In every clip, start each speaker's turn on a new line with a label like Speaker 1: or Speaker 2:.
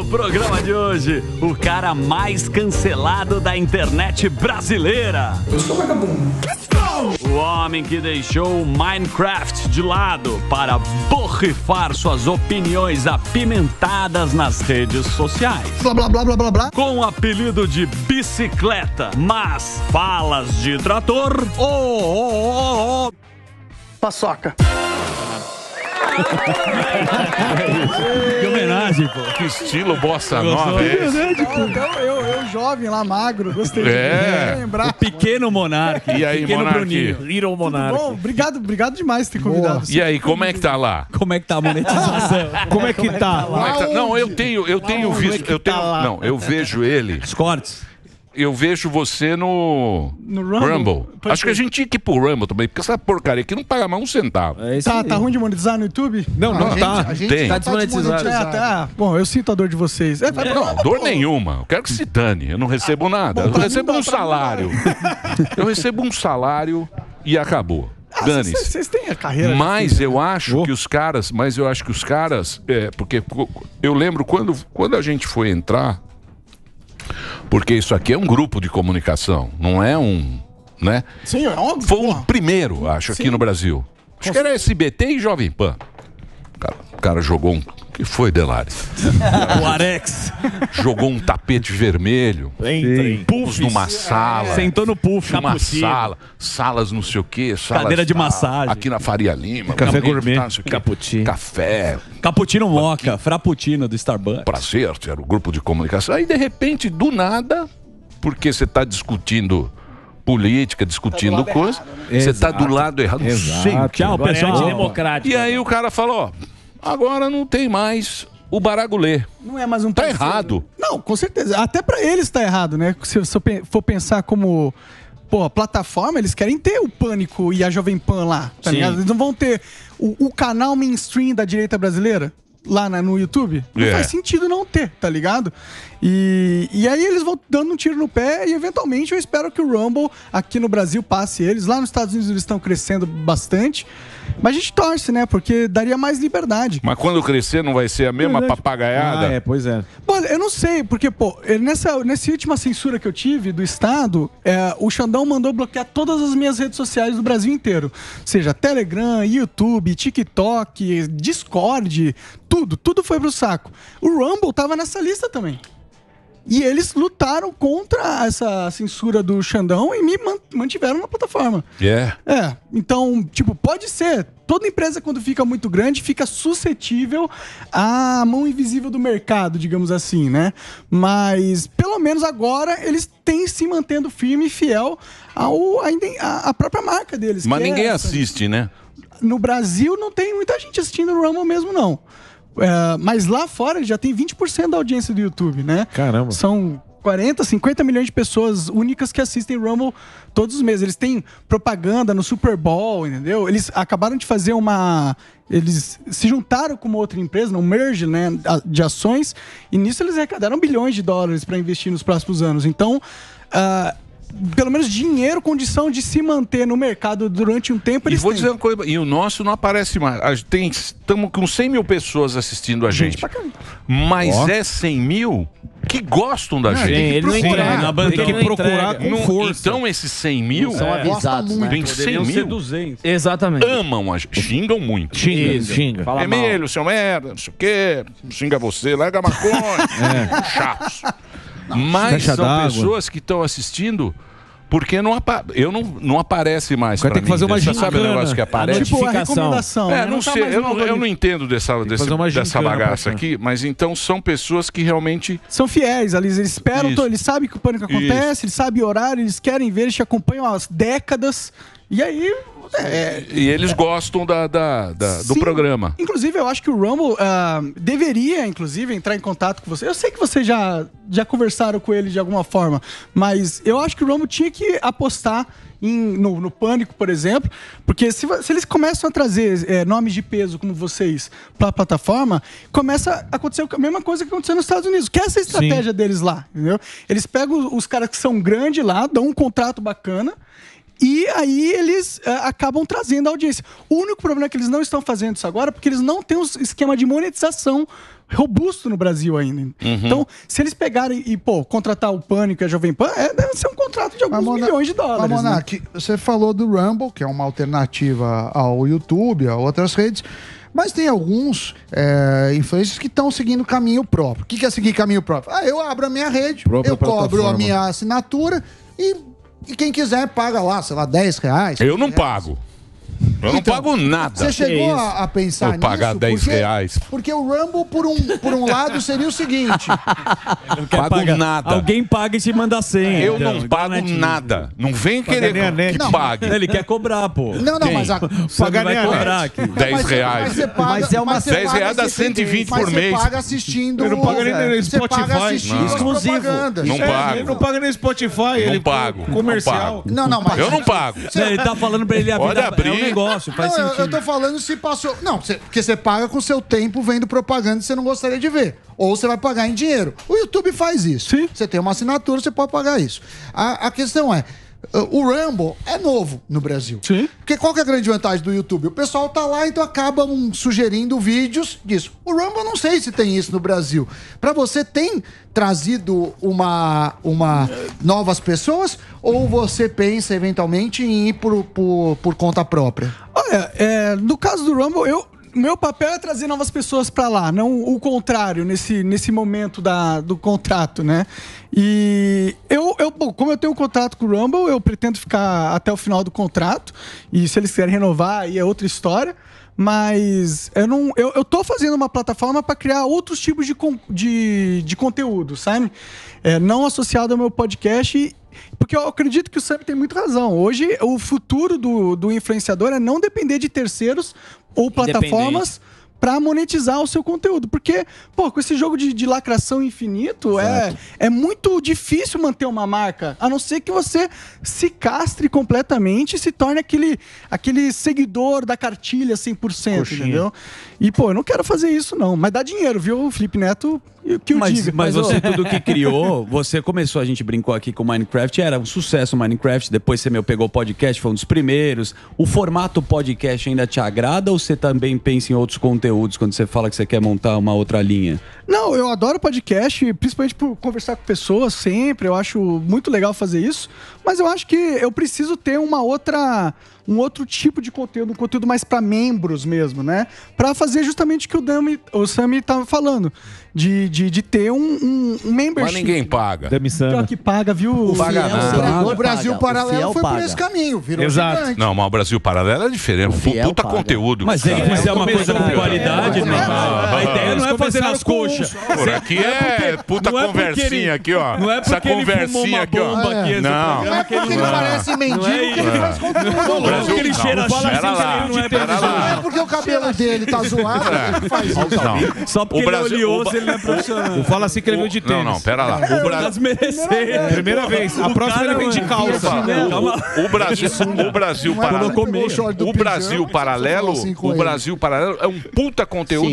Speaker 1: No programa de hoje, o cara mais cancelado da internet brasileira.
Speaker 2: Eu sou vagabundo.
Speaker 1: O homem que deixou o Minecraft de lado para borrifar suas opiniões apimentadas nas redes sociais.
Speaker 2: Blá blá blá blá blá blá.
Speaker 1: Com o apelido de bicicleta, mas falas de trator. Oh, oh, oh, oh.
Speaker 2: Paçoca.
Speaker 1: Que homenagem, pô.
Speaker 3: Que estilo bossa
Speaker 1: Gostou?
Speaker 3: nova é esse?
Speaker 2: Então, eu, eu jovem lá, magro, gostei
Speaker 3: É.
Speaker 2: de lembrar.
Speaker 1: Pequeno Monark.
Speaker 3: E aí,
Speaker 1: Pequeno? Bruninho.
Speaker 4: Little
Speaker 2: Tudo bom? Obrigado, obrigado demais por ter convidado.
Speaker 3: E aí, como é que tá lá?
Speaker 1: Como é que tá a monetização?
Speaker 4: Como é que tá?
Speaker 3: Como é que tá? Não, eu tenho, eu tenho
Speaker 4: é
Speaker 3: visto, eu tenho,
Speaker 4: tá
Speaker 3: não, eu vejo ele,
Speaker 1: Os cortes.
Speaker 3: Eu vejo você no
Speaker 2: No Rumble? Pode
Speaker 3: Acho que a
Speaker 2: ser.
Speaker 3: gente tinha que ir pro Rumble também, porque essa porcaria aqui não paga mais um centavo.
Speaker 4: É
Speaker 2: Tá,
Speaker 4: aí.
Speaker 2: tá ruim de monetizar no YouTube?
Speaker 4: Não, não tá.
Speaker 3: Tem.
Speaker 4: Tá desmonetizado.
Speaker 2: É, tá. Bom, eu sinto a dor de vocês. É, vai-
Speaker 3: Não, dor nenhuma. Eu quero que se dane. Eu não recebo nada. Eu
Speaker 2: pra mim
Speaker 3: recebo um
Speaker 2: mim
Speaker 3: salário. Eu recebo um salário e acabou.
Speaker 2: Ah, vocês-
Speaker 3: Dane-se.
Speaker 2: Vocês têm a carreira.
Speaker 3: Mas eu acho que os caras, mas eu acho que os caras, é, porque eu lembro quando, quando a gente foi entrar, porque isso aqui é um grupo de comunicação, não é um, né?
Speaker 2: Sim, é óbvio.
Speaker 3: Foi um
Speaker 2: porra.
Speaker 3: primeiro, acho, aqui
Speaker 2: Sim.
Speaker 3: no Brasil. Acho que era SBT e Jovem Pan. O cara, jogou um, que foi Delari?
Speaker 1: O Arex.
Speaker 3: Jogou um tapete vermelho,
Speaker 4: Entrem.
Speaker 3: pus numa sala.
Speaker 1: Sentou no puff.
Speaker 3: Uma
Speaker 1: Cappuccino.
Speaker 3: sala, salas não sei o quê, salas,
Speaker 1: Cadeira de massagem.
Speaker 3: Aqui na Faria Lima.
Speaker 4: Café gourmet.
Speaker 3: não sei o quê.
Speaker 4: Cappuccino.
Speaker 3: Café,
Speaker 1: Cappuccino moca. Frappuccino do Starbucks.
Speaker 3: prazer, era o grupo de comunicação. Aí, de repente, do nada, porque você está discutindo política, discutindo coisa, você está do lado errado. Não sei o que.
Speaker 1: Tchau,
Speaker 4: é
Speaker 1: pessoal.
Speaker 4: antidemocrático.
Speaker 3: E aí o cara falou, ó, agora não tem mais o baragulê.
Speaker 2: Não é mais um
Speaker 3: Tá
Speaker 2: parceiro.
Speaker 3: errado.
Speaker 2: Não, com certeza. Até pra eles tá errado, né? Se você for pensar como. Pô, a plataforma, eles querem ter o Pânico e a Jovem Pan lá, tá
Speaker 4: Sim.
Speaker 2: ligado? Eles não vão ter o, o canal mainstream da direita brasileira lá na- no YouTube. Não
Speaker 3: É.
Speaker 2: faz sentido não ter, tá ligado? E, e aí eles vão dando um tiro no pé e eventualmente eu espero que o Rumble aqui no Brasil passe eles. Lá nos Estados Unidos eles estão crescendo bastante. Mas a gente torce, né? Porque daria mais liberdade.
Speaker 3: Mas quando crescer não vai ser a mesma
Speaker 2: Verdade.
Speaker 3: papagaiada?
Speaker 4: Ah, é, pois é.
Speaker 2: Olha, eu não sei, porque, pô, nessa, nessa última censura que eu tive do Estado, é, o Xandão mandou bloquear todas as minhas redes sociais do Brasil inteiro. Seja Telegram, YouTube, TikTok, Discord, tudo, tudo foi pro saco. O Rumble tava nessa lista também. E eles lutaram contra essa censura do Xandão e me man- mantiveram na plataforma.
Speaker 3: É.
Speaker 2: É, então, tipo, pode ser. Toda empresa, quando fica muito grande, fica suscetível à mão invisível do mercado, digamos assim, né? Mas, pelo menos agora, eles têm se mantendo firme e fiel ao, à, à própria marca deles.
Speaker 3: Mas
Speaker 2: é
Speaker 3: ninguém
Speaker 2: essa.
Speaker 3: assiste, né?
Speaker 2: No Brasil, não tem muita gente assistindo o Rumble mesmo, não. É, mas lá fora, já tem 20% da audiência do YouTube, né?
Speaker 4: Caramba.
Speaker 2: São 40, 50 milhões de pessoas únicas que assistem Rumble todos os meses. Eles têm propaganda no Super Bowl, entendeu? Eles acabaram de fazer uma. Eles se juntaram com uma outra empresa, um merge né, de ações, e nisso eles arrecadaram bilhões de dólares para investir nos próximos anos. Então, ah, pelo menos dinheiro, condição de se manter no mercado durante um tempo,
Speaker 3: E
Speaker 2: eles
Speaker 3: vou
Speaker 2: têm.
Speaker 3: dizer uma coisa, e o nosso não aparece mais. Gente Estamos com 100 mil pessoas assistindo a gente.
Speaker 2: caramba.
Speaker 3: Mas
Speaker 4: Ó.
Speaker 3: é 100 mil que gostam da gente.
Speaker 4: ele não
Speaker 1: procurar,
Speaker 4: entrega. Tem que procurar com
Speaker 3: Não-
Speaker 4: força.
Speaker 3: então esses 100 mil
Speaker 5: São avisados, né?
Speaker 3: tem 100
Speaker 1: Poderiam ser
Speaker 3: mil
Speaker 1: 200.
Speaker 5: Exatamente.
Speaker 3: amam a gente, xingam muito.
Speaker 4: Xinga,
Speaker 5: Isso.
Speaker 4: xinga.
Speaker 5: Fala mal.
Speaker 3: Emílio, seu merda, não sei o quê, xinga você, larga a maconha. Chatos. Mas
Speaker 4: Caixa
Speaker 3: são pessoas que estão assistindo porque não apa eu não, não aparece mais.
Speaker 4: Vai ter que fazer uma
Speaker 3: Você sabe o
Speaker 4: gincana.
Speaker 3: negócio que aparece?
Speaker 2: Tipo, a recomendação.
Speaker 3: É,
Speaker 2: né?
Speaker 3: não,
Speaker 2: tá
Speaker 3: sei, eu não, eu não entendo dessa, desse- dessa
Speaker 4: gincana
Speaker 3: bagaça aqui, mas então são pessoas que realmente.
Speaker 2: São fiéis, eles eles esperam,
Speaker 3: Isso.
Speaker 2: to- eles sabem que o pânico acontece, eles sabem o horário, eles querem ver, eles te acompanham há décadas. E aí. É,
Speaker 3: E eles gostam da, da- da- do
Speaker 2: sim.
Speaker 3: programa.
Speaker 2: Inclusive, eu acho que o Rumble ah, deveria, inclusive, entrar em contato com você. Eu sei que vocês já, já conversaram com ele de alguma forma, mas eu acho que o Rumble tinha que apostar em- no, no Pânico, por exemplo, porque se, se eles começam a trazer é, nomes de peso como vocês para a plataforma, começa a acontecer a mesma coisa que aconteceu nos Estados Unidos, que é essa a estratégia deles lá, entendeu? Eles pegam os caras que são grandes lá, dão um contrato bacana, E aí eles eh, acabam trazendo a audiência. O único problema é que eles não estão fazendo isso agora porque eles não têm um esquema de monetização robusto no Brasil ainda.
Speaker 3: Uhum.
Speaker 2: Então, se eles pegarem e, pô, contratar o Pânico e a Jovem Pan, é, deve ser um contrato de alguns
Speaker 5: Mona-
Speaker 2: milhões de dólares.
Speaker 5: Mas,
Speaker 2: né?
Speaker 5: Monark, você falou do Rumble, que é uma alternativa ao YouTube, a outras redes. Mas tem alguns é, influencers que estão seguindo caminho próprio. O que que é seguir caminho próprio? Ah, eu abro a minha rede,
Speaker 4: Própria
Speaker 5: eu cobro a minha assinatura e, e quem quiser paga lá, sei lá, 10 reais.
Speaker 3: Eu não
Speaker 5: 15 reais.
Speaker 3: pago. Eu não
Speaker 5: Então,
Speaker 3: pago nada.
Speaker 5: Você chegou a, a pensar
Speaker 3: Vou pagar
Speaker 5: nisso?
Speaker 3: 10
Speaker 5: Porque-
Speaker 3: reais.
Speaker 5: Porque o Rumble, por um, por um lado, seria o seguinte:
Speaker 3: Pago nada.
Speaker 1: Alguém paga e te manda senha.
Speaker 3: Eu
Speaker 1: então,
Speaker 3: não
Speaker 1: igual
Speaker 3: pago
Speaker 1: a NetEase.
Speaker 3: nada. Não vem querer
Speaker 4: a
Speaker 3: que
Speaker 5: Não.
Speaker 3: pague.
Speaker 1: Ele quer cobrar, pô.
Speaker 5: não, não,
Speaker 3: Quem?
Speaker 5: mas a,
Speaker 1: Você
Speaker 4: Pagar
Speaker 1: vai
Speaker 4: nem a
Speaker 1: cobrar aqui.
Speaker 3: 10
Speaker 5: Mas você-
Speaker 3: reais.
Speaker 5: Mas, você paga,
Speaker 6: Mas é uma-
Speaker 5: você
Speaker 3: 10
Speaker 5: paga
Speaker 3: reais dá
Speaker 5: assistindo-
Speaker 3: 120
Speaker 5: mas
Speaker 3: por
Speaker 5: você
Speaker 3: mês.
Speaker 5: paga assistindo.
Speaker 4: Eu não pago nem no
Speaker 5: Você paga
Speaker 4: Spotify.
Speaker 5: assistindo
Speaker 3: Não.
Speaker 6: Exclusivo.
Speaker 3: Não
Speaker 4: É,
Speaker 3: pago.
Speaker 4: Ele não paga nem Spotify.
Speaker 3: Não
Speaker 4: ele
Speaker 3: pago.
Speaker 4: Comercial.
Speaker 3: Não
Speaker 5: Não, não, mas.
Speaker 3: Eu não pago.
Speaker 1: Ele tá falando pra ele a
Speaker 3: Pode
Speaker 1: vida
Speaker 3: abrir.
Speaker 1: Negócio, faz
Speaker 5: Não, eu,
Speaker 1: sentido.
Speaker 5: eu tô falando se passou. Não, você- porque você paga com seu tempo vendo propaganda que você não gostaria de ver. Ou você vai pagar em dinheiro. O YouTube faz isso. Você tem uma assinatura, você pode pagar isso. A, a questão é. O Rumble é novo no Brasil.
Speaker 2: Sim.
Speaker 5: Porque qual que é a grande vantagem do YouTube? O pessoal tá lá, então acabam sugerindo vídeos disso. O Rumble não sei se tem isso no Brasil. Pra você tem trazido uma, uma novas pessoas ou você pensa eventualmente em ir por, por, por conta própria?
Speaker 2: Olha, é, no caso do Rumble, eu, meu papel é trazer novas pessoas pra lá, não o contrário nesse, nesse momento da, do contrato, né? E eu, eu, bom, como eu tenho um contrato com o Rumble, eu pretendo ficar até o final do contrato. E se eles quiserem renovar, aí é outra história. Mas eu não. Eu, eu tô fazendo uma plataforma para criar outros tipos de, de, de conteúdo, sabe? É, não associado ao meu podcast. Porque eu acredito que o Sam tem muita razão. Hoje, o futuro do, do influenciador é não depender de terceiros ou plataformas para monetizar o seu conteúdo. Porque, pô, com esse jogo de, de lacração infinito, é, é muito difícil manter uma marca. A não ser que você se castre completamente e se torne aquele, aquele seguidor da cartilha 100%, entendeu? E, pô, eu não quero fazer isso, não. Mas dá dinheiro, viu, o Felipe Neto? Que o
Speaker 1: Mas,
Speaker 2: diga.
Speaker 1: mas
Speaker 2: ô,
Speaker 1: você tudo que criou, você começou, a gente brincou aqui com o Minecraft, era um sucesso o Minecraft, depois você meu, pegou o podcast, foi um dos primeiros. O formato podcast ainda te agrada ou você também pensa em outros conteúdos quando você fala que você quer montar uma outra linha?
Speaker 2: Não, eu adoro podcast, principalmente por conversar com pessoas sempre. Eu acho muito legal fazer isso. Mas eu acho que eu preciso ter uma outra. Um outro tipo de conteúdo, um conteúdo mais para membros mesmo, né? Pra fazer justamente o que o, Dami, o Sami tava falando. De, de, de ter um, um, um membership.
Speaker 3: Mas ninguém paga.
Speaker 2: Pior que paga, viu?
Speaker 3: paga
Speaker 6: fiel
Speaker 3: nada.
Speaker 6: seguidor
Speaker 5: O Brasil
Speaker 6: paga, o
Speaker 5: Paralelo
Speaker 6: fiel
Speaker 5: foi por
Speaker 6: paga.
Speaker 5: esse caminho, virou
Speaker 4: Exato.
Speaker 5: gigante.
Speaker 3: Não, mas o Brasil Paralelo é diferente.
Speaker 6: Fiel
Speaker 3: puta
Speaker 6: paga.
Speaker 3: conteúdo.
Speaker 1: Mas se ele
Speaker 3: cara.
Speaker 1: fizer uma coisa com qualidade, né?
Speaker 3: Ah,
Speaker 1: A ideia não é fazer nas coxas.
Speaker 3: Por aqui é puta
Speaker 1: não é porque
Speaker 3: conversinha aqui, ó.
Speaker 1: Não é
Speaker 3: Essa
Speaker 1: porque ele fumou
Speaker 3: conversinha
Speaker 1: uma
Speaker 3: aqui, ó.
Speaker 1: bomba aqui esse
Speaker 3: Não.
Speaker 5: Não é
Speaker 1: programa que ele
Speaker 5: porque ele
Speaker 1: não-
Speaker 5: parece mendigo
Speaker 1: não é
Speaker 5: que ele faz conteúdo.
Speaker 1: Não é
Speaker 3: Brasil,
Speaker 1: porque ele cheira
Speaker 3: assim que
Speaker 1: não é
Speaker 5: Não é porque o cabelo dele tá zoado que ele faz isso.
Speaker 3: Não.
Speaker 1: Só porque
Speaker 3: O Brasil-
Speaker 1: ele é
Speaker 3: o
Speaker 1: oleoso, ele não é profissional.
Speaker 4: Não fala assim que ele veio de tênis.
Speaker 3: Não, não, pera lá. O Brasil.
Speaker 4: Primeira vez. A
Speaker 1: O
Speaker 4: próxima ele vem de calça.
Speaker 3: O Brasil, o Brasil
Speaker 5: é
Speaker 3: paralelo.
Speaker 5: o
Speaker 3: O Brasil
Speaker 5: que
Speaker 3: paralelo,
Speaker 5: assim
Speaker 3: o. Brasil paralelo é um puta conteúdo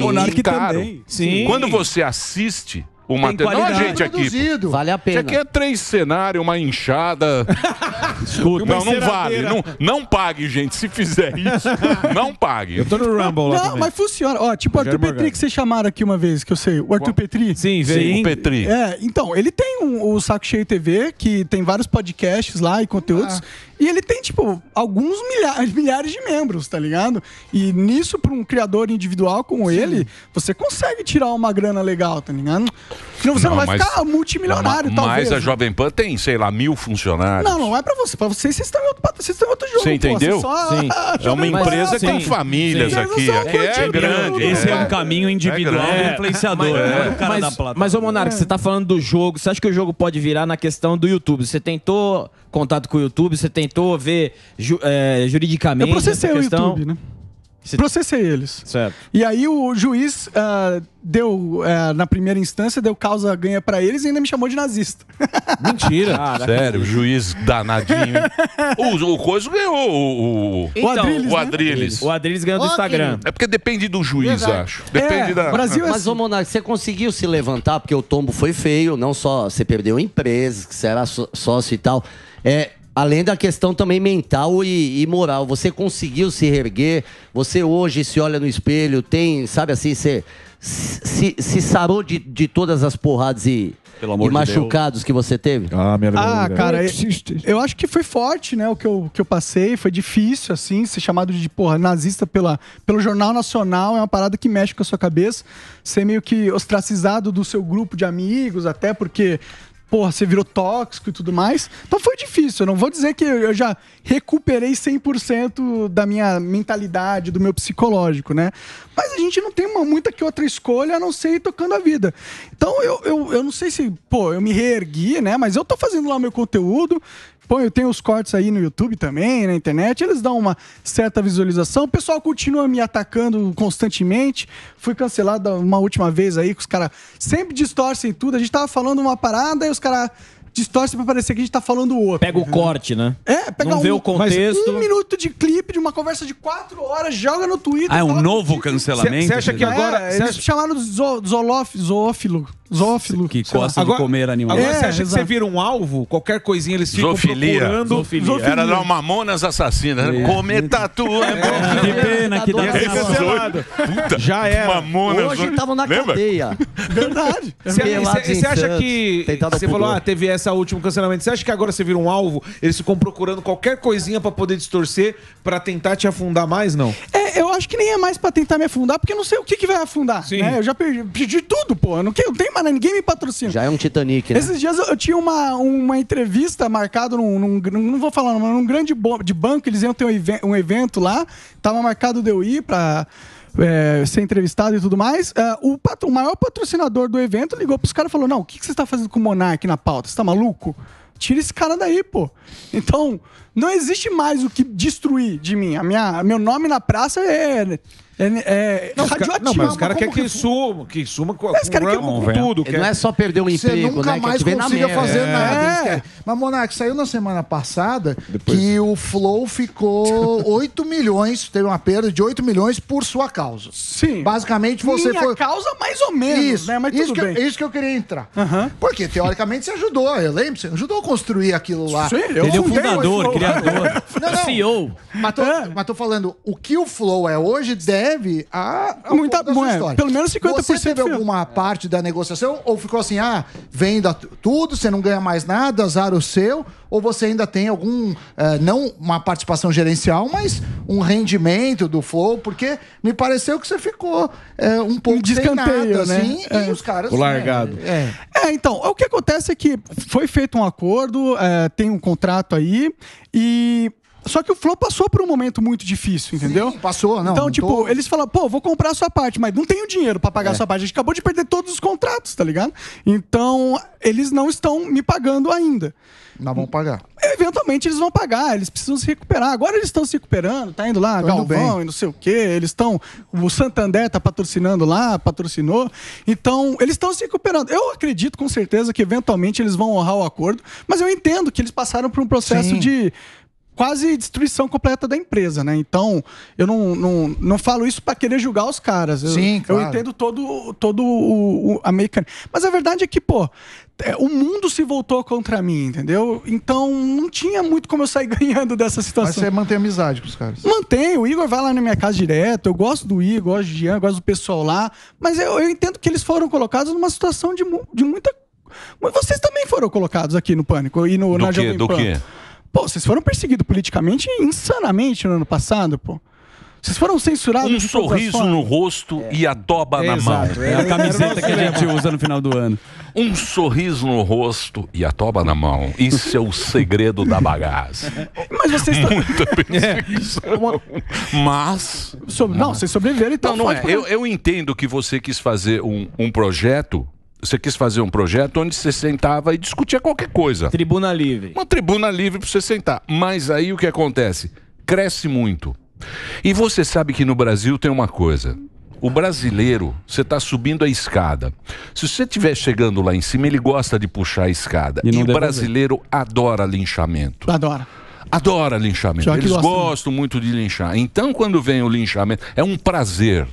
Speaker 6: Sim.
Speaker 4: Sim.
Speaker 3: Quando você assiste o material, não a gente aqui.
Speaker 6: Vale a
Speaker 3: Isso
Speaker 6: pena.
Speaker 3: aqui é três cenários, uma inchada.
Speaker 1: Escuta.
Speaker 3: Não, não vale. Não, não pague, gente. Se fizer isso, não pague.
Speaker 4: Eu tô no Rumble lá
Speaker 2: Não,
Speaker 4: também.
Speaker 2: mas funciona. Ó, tipo o Arthur
Speaker 4: Rogério
Speaker 2: Petri
Speaker 4: Morgado.
Speaker 2: que vocês chamaram aqui uma vez, que eu sei. O Arthur Petri.
Speaker 4: Sim,
Speaker 3: Sim,
Speaker 4: vem.
Speaker 3: o Petri.
Speaker 2: É, então, ele tem um- o Saco Cheio TV, que tem vários podcasts lá e conteúdos. E ele tem, tipo, alguns milhares, milhares de membros, tá ligado? E nisso, pra um criador individual como ele, você consegue tirar uma grana legal, tá ligado? Senão você não, vai
Speaker 3: mas-
Speaker 2: ficar multimilionário, talvez.
Speaker 3: Mas a
Speaker 2: né?
Speaker 3: Jovem Pan tem, sei lá, mil funcionários.
Speaker 2: Não, não é pra você. Pra vocês, vocês estão em outro, vocês estão em outro jogo.
Speaker 3: Você
Speaker 2: pô.
Speaker 3: entendeu?
Speaker 2: só-
Speaker 4: Sim.
Speaker 3: É uma
Speaker 6: Mas-
Speaker 3: empresa com
Speaker 4: sim.
Speaker 3: famílias
Speaker 2: Sim.
Speaker 3: aqui.
Speaker 2: Vocês não
Speaker 3: Aqui é
Speaker 2: curtiram,
Speaker 3: grande.
Speaker 1: Esse é,
Speaker 3: é.
Speaker 1: um caminho individual
Speaker 3: É
Speaker 1: influenciador,
Speaker 7: Mas-
Speaker 1: não é
Speaker 7: mas, mas, ô Monarca, você tá falando do jogo. Você acha que o jogo pode virar na questão do YouTube? Você tentou contato com o YouTube? Você tentou ver ju- é, juridicamente
Speaker 2: Eu processei
Speaker 7: essa
Speaker 2: o? YouTube, né? Processei eles.
Speaker 7: Certo.
Speaker 2: E aí o juiz ah, deu, ah, na primeira instância, deu causa ganha pra eles e ainda me chamou de nazista.
Speaker 4: Mentira.
Speaker 3: Sério, juiz danadinho. o, o Coisa ganhou o, o,
Speaker 7: Então,
Speaker 2: Adriles,
Speaker 3: o
Speaker 2: né?
Speaker 3: Adriles.
Speaker 7: O Adriles ganhou do
Speaker 5: Ó,
Speaker 7: Instagram.
Speaker 3: É porque depende do juiz,
Speaker 5: Verdade.
Speaker 3: acho. Depende
Speaker 2: É,
Speaker 3: da.
Speaker 2: Brasil é
Speaker 6: Mas,
Speaker 2: assim.
Speaker 6: ô Monark, você conseguiu se levantar, porque o tombo foi feio, não só você perdeu empresas, que você era só- sócio e tal. É, Além da questão também mental e, e moral. Você conseguiu se reerguer, você hoje se olha no espelho, tem, sabe assim, você se, se sarou de, de todas as porradas e,
Speaker 1: Pelo amor
Speaker 6: e
Speaker 1: de
Speaker 6: machucados que você teve?
Speaker 4: Ah, minha
Speaker 2: Ah, cara, eu, eu acho que foi forte, né? O que eu, que eu passei, foi difícil, assim, ser chamado de, porra, nazista pela, pelo Jornal Nacional é uma parada que mexe com a sua cabeça. Ser meio que ostracizado do seu grupo de amigos, até porque, porra, você virou tóxico e tudo mais. Então foi difícil. Eu não vou dizer que eu já recuperei 100% da minha mentalidade, do meu psicológico, né? Mas a gente não tem uma, muita que outra escolha a não ser ir tocando a vida. Então eu, eu, eu não sei se, pô, eu me reergui, né? Mas eu tô fazendo lá o meu conteúdo. Eu tenho os cortes aí no YouTube também, na internet, eles dão uma certa visualização. O pessoal continua me atacando constantemente. Fui cancelado uma última vez aí, que os caras sempre distorcem tudo. A gente tava falando uma parada e os caras distorcem pra parecer que a gente tá falando outro.
Speaker 7: Pega o corte, né?
Speaker 2: É, pega
Speaker 7: Não
Speaker 2: um,
Speaker 7: vê o contexto.
Speaker 2: um minuto de clipe de uma conversa de quatro horas, joga no Twitter.
Speaker 1: Ah, é um novo cancelamento?
Speaker 4: Você acha que
Speaker 2: É,
Speaker 4: agora. você
Speaker 2: eles
Speaker 4: acha-
Speaker 2: chamaram de zoófilo. Zoófilo.
Speaker 1: Que
Speaker 2: sei lá.
Speaker 1: gosta de comer animais.
Speaker 4: Agora
Speaker 2: É,
Speaker 4: você acha que
Speaker 2: exato.
Speaker 4: você vira um alvo? Qualquer coisinha eles ficam
Speaker 3: Zoofilia.
Speaker 4: procurando.
Speaker 2: Zoofilia.
Speaker 3: Era da Mamonas Assassinas. né? Comer tatu é bom.
Speaker 1: Que pena que dá pra-
Speaker 4: cancelado.
Speaker 3: Puta,
Speaker 4: Já era.
Speaker 3: Mamonas.
Speaker 6: Hoje estavam na
Speaker 3: Lembra?
Speaker 6: cadeia.
Speaker 2: Verdade.
Speaker 4: Você,
Speaker 6: Pelados
Speaker 4: você-
Speaker 6: em
Speaker 4: você acha
Speaker 6: Santos,
Speaker 4: que.
Speaker 6: tentado ao
Speaker 4: Você falou,
Speaker 6: pudor.
Speaker 4: ah, teve essa último cancelamento. Você acha que agora você vira um alvo? Eles ficam procurando qualquer coisinha pra poder distorcer, pra tentar te afundar mais? Não.
Speaker 2: É, eu acho que nem é mais pra tentar me afundar, porque eu não sei o que, que vai afundar.
Speaker 4: Sim.
Speaker 2: né? Eu já perdi, perdi tudo, pô. Eu não, quero, não tem mais, ninguém me patrocina.
Speaker 6: Já é um Titanic, né?
Speaker 2: Esses dias eu, eu tinha uma, uma entrevista marcada num, num- Não vou falar, mas num grande de banco, eles iam ter um, um evento lá. Tava marcado de eu ir pra. é, ser entrevistado e tudo mais. É, o, pat- o maior patrocinador do evento ligou pros caras e falou: Não, o que, que você tá fazendo com o Monark na pauta? Você tá maluco? Tira esse cara daí, pô. Então, não existe mais o que destruir de mim. A minha, meu nome na praça é. É, é
Speaker 4: Não, os não, mas os
Speaker 2: Mas
Speaker 4: caras querem que suma, que suma com,
Speaker 2: Esse
Speaker 4: com,
Speaker 2: quer
Speaker 4: Rumble,
Speaker 2: com
Speaker 4: com tudo.
Speaker 6: Não é só perder um
Speaker 5: Você
Speaker 6: emprego,
Speaker 5: nunca
Speaker 6: né?
Speaker 5: mais
Speaker 6: quer na
Speaker 5: consiga
Speaker 6: merda.
Speaker 5: fazer
Speaker 6: É.
Speaker 5: nada. querem. Mas, Monark, saiu na semana passada que o Flow ficou 8 milhões, teve uma perda de 8 milhões por sua causa.
Speaker 2: Sim.
Speaker 5: Basicamente, você
Speaker 2: Minha
Speaker 5: foi.
Speaker 2: causa, mais ou menos,
Speaker 5: Isso,
Speaker 2: né? Mas
Speaker 5: isso,
Speaker 2: tudo
Speaker 5: que, eu- isso que eu queria entrar. Porque, teoricamente, você ajudou, eu lembro, você ajudou a construir aquilo lá.
Speaker 2: Sim, eu
Speaker 1: Ele é o fundador, criador.
Speaker 5: Não, não.
Speaker 7: CEO.
Speaker 5: Mas tô,
Speaker 2: É.
Speaker 5: mas tô falando, o que o Flow é hoje deve a, a
Speaker 2: Muita-
Speaker 5: da sua
Speaker 2: é,
Speaker 5: história.
Speaker 2: pelo menos 50%
Speaker 5: Você teve alguma parte da negociação ou ficou assim, ah, venda tudo, você não ganha mais nada, azar o seu, ou você ainda tem algum, eh, não uma participação gerencial, mas um rendimento do Flow, porque me pareceu que você ficou eh, um pouco nada,
Speaker 2: né?
Speaker 5: assim,
Speaker 2: É.
Speaker 5: e os caras...
Speaker 4: O largado.
Speaker 5: É, é.
Speaker 2: É, então, o que acontece é que foi feito um acordo, é, tem um contrato aí, e. Só que o Flow passou por um momento muito difícil, entendeu?
Speaker 5: Sim, passou, não,
Speaker 2: Então,
Speaker 5: não
Speaker 2: tipo,
Speaker 5: tô-
Speaker 2: eles falam, pô, vou comprar a sua parte, mas não tenho dinheiro pra pagar a sua parte. A gente acabou de perder todos os contratos, tá ligado? Então, eles não estão me pagando ainda.
Speaker 5: Nós vamos pagar.
Speaker 2: Eventualmente eles vão pagar, eles precisam se recuperar. Agora eles estão se recuperando, tá indo lá,
Speaker 5: indo
Speaker 2: Galvão e não sei o quê. Eles estão. O Santander tá patrocinando lá, patrocinou. Então, eles estão se recuperando. Eu acredito com certeza que eventualmente eles vão honrar o acordo, mas eu entendo que eles passaram por um processo
Speaker 5: Sim.
Speaker 2: de quase destruição completa da empresa, né? Então, eu não, não, não falo isso para querer julgar os caras. Eu,
Speaker 5: Sim,
Speaker 2: eu
Speaker 5: claro.
Speaker 2: entendo todo, todo o, o- a mecânica. Mas a verdade é que, pô, é, o mundo se voltou contra mim, entendeu? Então, não tinha muito como eu sair ganhando dessa
Speaker 5: Mas
Speaker 2: situação.
Speaker 5: você mantém amizade com os caras.
Speaker 2: Mantenho, o Igor vai lá na minha casa direto, eu gosto do Igor, gosto de Jean, gosto do pessoal lá, mas eu, eu entendo que eles foram colocados numa situação de, mu- de muita. Mas Vocês também foram colocados aqui no Pânico e no,
Speaker 3: Do
Speaker 2: na
Speaker 3: quê?
Speaker 2: Jovem
Speaker 3: Do
Speaker 2: Pan.
Speaker 3: quê?
Speaker 2: Pô, vocês foram perseguidos politicamente insanamente no ano passado, pô. Vocês foram censurados.
Speaker 3: Um sorriso no rosto e a toba na mão.
Speaker 4: Exato,
Speaker 1: É a camiseta que a gente usa no final do ano.
Speaker 3: Um sorriso no rosto e a toba na mão. Isso é o segredo da bagaça.
Speaker 2: Mas vocês estão.
Speaker 3: Muita perseguição. Mas.
Speaker 2: Sobre... Não, vocês sobreviveram então.
Speaker 3: Não, não é. Eu, eu entendo que você quis fazer um, um projeto. Você quis fazer um projeto onde você sentava e discutia qualquer coisa.
Speaker 7: Tribuna livre.
Speaker 3: Uma tribuna livre para você sentar. Mas aí o que acontece? Cresce muito. E você sabe que no Brasil tem uma coisa. O brasileiro, você está subindo a escada. Se você estiver chegando lá em cima, ele gosta de puxar a escada.
Speaker 1: E
Speaker 3: E, o brasileiro adora linchamento.
Speaker 2: Adora.
Speaker 3: Adora linchamento. Eles
Speaker 2: gosta, né?
Speaker 3: gostam muito de linchar. Então, quando vem o linchamento, é um prazer.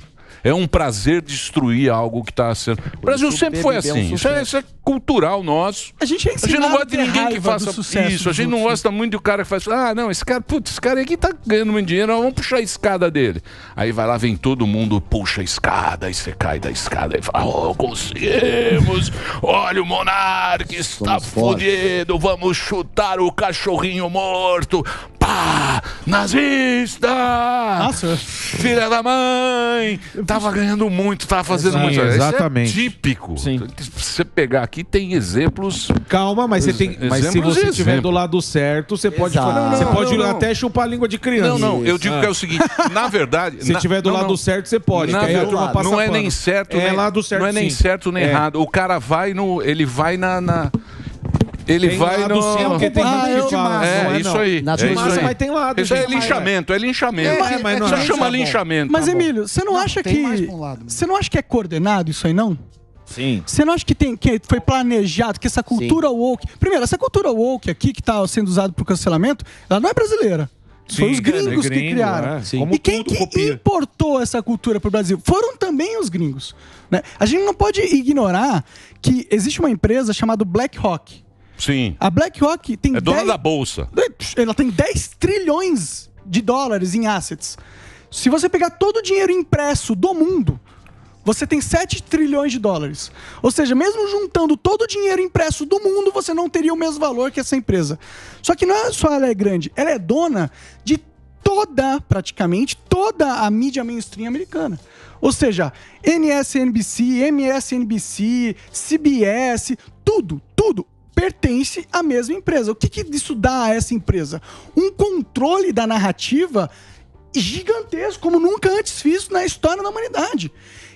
Speaker 3: É um prazer destruir algo que está sendo. O Brasil sempre foi
Speaker 2: é um
Speaker 3: assim. Isso é, isso é cultural nosso.
Speaker 2: A gente é
Speaker 3: A gente não gosta de ninguém que faça isso. A gente não gosta muito do cara que faz. Ah, não, esse cara, putz, esse cara aqui tá ganhando muito dinheiro, vamos puxar a escada dele. Aí vai lá, vem todo mundo, puxa a escada, aí você cai da escada e fala: Oh, conseguimos! Olha, o Monark está fodido, vamos chutar o cachorrinho morto. Pá! Nazista!
Speaker 2: Nossa.
Speaker 3: Filha da mãe! Tava ganhando muito, tava fazendo
Speaker 4: Sim,
Speaker 3: muito. Isso é
Speaker 4: exatamente.
Speaker 3: típico. Se você pegar aqui, tem exemplos.
Speaker 4: Calma, mas você tem. Mas se
Speaker 3: Exemplos
Speaker 4: você estiver do lado certo, você pode.
Speaker 3: Não, não,
Speaker 4: você
Speaker 3: não,
Speaker 4: pode
Speaker 3: não, não.
Speaker 4: até chupar a língua de criança.
Speaker 3: Não, não, eu digo que é o seguinte, na verdade.
Speaker 4: Se
Speaker 3: na-
Speaker 4: tiver do
Speaker 3: não,
Speaker 4: lado
Speaker 3: não.
Speaker 4: certo, você pode.
Speaker 3: Na
Speaker 4: que aí a
Speaker 3: ver-
Speaker 4: turma passa
Speaker 3: não é
Speaker 4: pano.
Speaker 3: nem certo,
Speaker 4: é
Speaker 3: nem,
Speaker 4: lado certo.
Speaker 3: não é nem
Speaker 4: sim.
Speaker 3: certo nem
Speaker 4: É.
Speaker 3: errado. O cara vai no, ele vai na, na- ele
Speaker 4: Tem
Speaker 3: vai
Speaker 4: lado
Speaker 3: no.
Speaker 4: sim, porque tem
Speaker 3: Ah,
Speaker 4: gente que
Speaker 3: eu-
Speaker 4: fala,
Speaker 3: É,
Speaker 4: não é
Speaker 3: isso aí.
Speaker 4: Na
Speaker 3: é isso
Speaker 4: massa,
Speaker 3: aí.
Speaker 4: mas tem lado,
Speaker 3: Isso é
Speaker 4: gente.
Speaker 3: linchamento, é linchamento.
Speaker 2: É, mas não
Speaker 3: Isso
Speaker 2: é-
Speaker 3: chama
Speaker 2: tá
Speaker 3: linchamento.
Speaker 2: Mas,
Speaker 3: Tá.
Speaker 2: Emílio, você não, acha
Speaker 5: tem
Speaker 2: que.
Speaker 5: um.
Speaker 2: Você não acha que é coordenado isso aí, não?
Speaker 7: Sim.
Speaker 2: Você não acha que, tem, que foi planejado, que essa cultura woke. Primeiro, essa cultura woke aqui, que está sendo usada para o cancelamento, ela não é brasileira. foi
Speaker 4: Sim,
Speaker 2: os gringos
Speaker 4: é
Speaker 2: que
Speaker 4: gringo,
Speaker 2: criaram.
Speaker 4: é. Sim.
Speaker 2: E quem que
Speaker 4: copia.
Speaker 2: importou essa cultura para o Brasil? Foram também os gringos. né? A gente não pode ignorar que existe uma empresa chamada BlackRock.
Speaker 3: Sim.
Speaker 2: A BlackRock tem
Speaker 3: É dona
Speaker 2: 10
Speaker 3: da bolsa.
Speaker 2: ela tem 10 trilhões de dólares em assets. Se você pegar todo o dinheiro impresso do mundo, você tem 7 trilhões de dólares. Ou seja, mesmo juntando todo o dinheiro impresso do mundo, você não teria o mesmo valor que essa empresa. Só que não é só ela é grande, ela é dona de toda, praticamente, toda a mídia mainstream americana. Ou seja, NSNBC, MSNBC, CBS, tudo, tudo pertence à mesma empresa. O que, que isso dá a essa empresa? Um controle da narrativa gigantesco, como nunca antes visto na história da humanidade.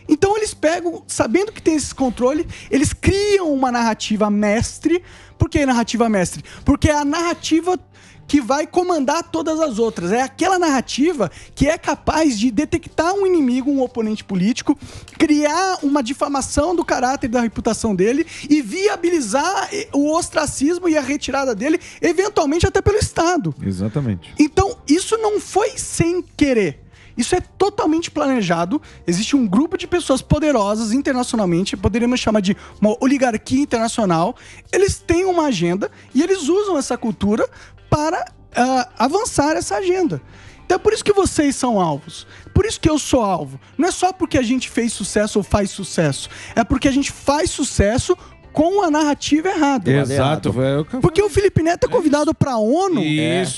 Speaker 2: Então eles pegam, sabendo que tem esse controle, eles criam uma narrativa mestre. Por que narrativa mestre? Porque é a narrativa que vai comandar todas as outras. É aquela narrativa que é capaz de detectar um inimigo, um oponente político, criar uma difamação do caráter e da reputação dele e viabilizar eh, o ostracismo e a retirada dele, eventualmente até pelo Estado.
Speaker 4: Exatamente.
Speaker 2: Então, isso não foi sem querer. Isso é totalmente planejado. Existe um grupo de pessoas poderosas internacionalmente, poderíamos chamar de uma oligarquia internacional. Eles têm uma agenda e eles usam essa cultura para ah, avançar essa agenda. Então é por isso que vocês são alvos. Por isso que eu sou alvo. Não é só porque a gente fez sucesso ou faz sucesso. É porque a gente faz sucesso com a narrativa errada.
Speaker 4: Exato. é
Speaker 2: Porque o Felipe Neto é convidado para a ONU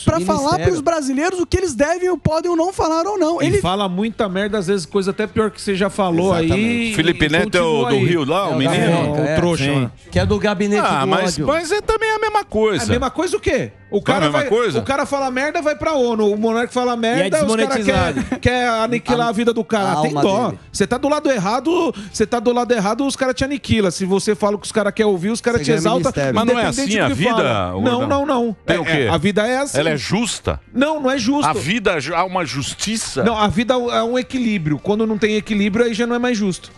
Speaker 2: para falar para os brasileiros o que eles devem ou podem ou não falar ou não.
Speaker 4: E
Speaker 2: Ele
Speaker 4: fala muita merda, às vezes coisa até pior que você já falou aí.
Speaker 6: Exatamente.
Speaker 3: Felipe
Speaker 4: e
Speaker 3: Neto é o do
Speaker 4: aí.
Speaker 3: Rio lá, o menino?
Speaker 4: É, o trouxa.
Speaker 7: sim.
Speaker 4: lá.
Speaker 6: Que é do gabinete
Speaker 3: Ah,
Speaker 6: do
Speaker 3: mas,
Speaker 6: ódio.
Speaker 3: mas é também a mesma
Speaker 4: É
Speaker 3: coisa.
Speaker 4: a mesma coisa o quê? O
Speaker 3: a
Speaker 4: cara, vai,
Speaker 3: coisa?
Speaker 4: o cara fala merda, vai pra ONU. O monarca fala
Speaker 7: E é
Speaker 4: merda, os caras querem quer aniquilar a, vida do
Speaker 6: a
Speaker 4: cara. Tem
Speaker 6: alma
Speaker 4: dó. Você tá do lado errado, você tá do lado errado, os caras te aniquilam. Se você fala o que os caras querem ouvir, os caras te exaltam.
Speaker 3: Mas não é assim a vida,
Speaker 4: fala. Não, não, não.
Speaker 3: Tem
Speaker 4: É-
Speaker 3: o quê?
Speaker 4: é, a vida é assim.
Speaker 3: Ela é justa?
Speaker 4: Não, não é justo.
Speaker 3: A vida, há uma justiça?
Speaker 4: Não, a vida é um equilíbrio. Quando não tem equilíbrio, aí já não é mais justo.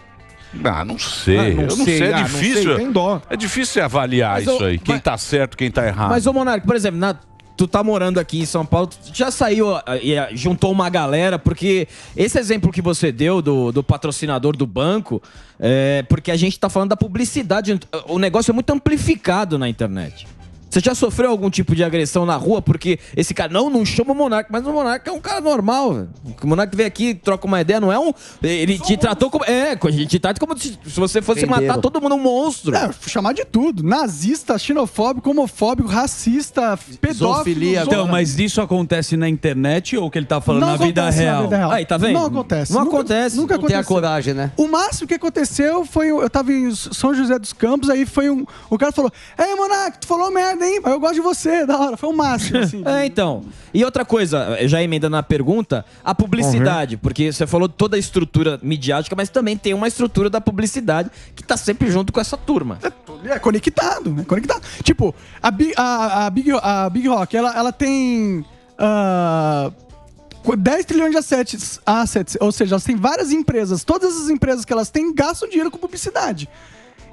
Speaker 3: Ah, não sei.
Speaker 4: Ah, não
Speaker 3: eu não
Speaker 4: sei,
Speaker 3: sei, é
Speaker 4: ah, não
Speaker 3: difícil.
Speaker 4: sei, tem dó.
Speaker 3: É difícil você avaliar
Speaker 7: Mas,
Speaker 3: isso aí. Quem
Speaker 7: mas-
Speaker 3: tá certo, quem tá errado.
Speaker 7: Mas, ô Monark, por exemplo, na- tu tá morando aqui em São Paulo, tu já saiu ah, e ah, juntou uma galera, porque esse exemplo que você deu do, do patrocinador do banco, é porque a gente tá falando da publicidade, o negócio é muito amplificado na internet. Você já sofreu algum tipo de agressão na rua? Porque esse cara, não, não chama o Monark, mas o Monark é um cara normal. velho. O Monark vem aqui, troca uma ideia, não é um. Ele te tratou como. É, a gente te trata como se se você fosse matar todo mundo um monstro.
Speaker 2: É, chamar de tudo. Nazista, xenofóbico, homofóbico, racista, pedófilo.
Speaker 6: Zoofilia,
Speaker 2: zona-
Speaker 1: Então, mas isso acontece na internet ou que ele tá falando
Speaker 2: Não
Speaker 1: na vida,
Speaker 2: na vida real.
Speaker 7: Aí, tá vendo?
Speaker 2: Não acontece.
Speaker 7: Não
Speaker 2: Nunca-
Speaker 7: acontece.
Speaker 2: Nunca
Speaker 6: Não tem a
Speaker 2: aconteceu.
Speaker 6: coragem, né?
Speaker 2: O máximo que aconteceu foi. Eu tava em São José dos Campos, aí foi um. O cara falou: Ei, Monark, tu falou merda, Mas eu gosto de você, da hora. Foi o máximo, assim.
Speaker 7: É, então. E outra coisa, já emendando na pergunta, a publicidade, porque você falou toda a estrutura midiática, mas também tem uma estrutura da publicidade que tá sempre junto com essa turma.
Speaker 2: É conectado, é conectado. Tipo, a, Bi- a, a Big, a Big Rock, ela, ela tem. ah, 10 trilhões de assets, assets, ou seja, elas têm várias empresas. Todas as empresas que elas têm gastam dinheiro com publicidade.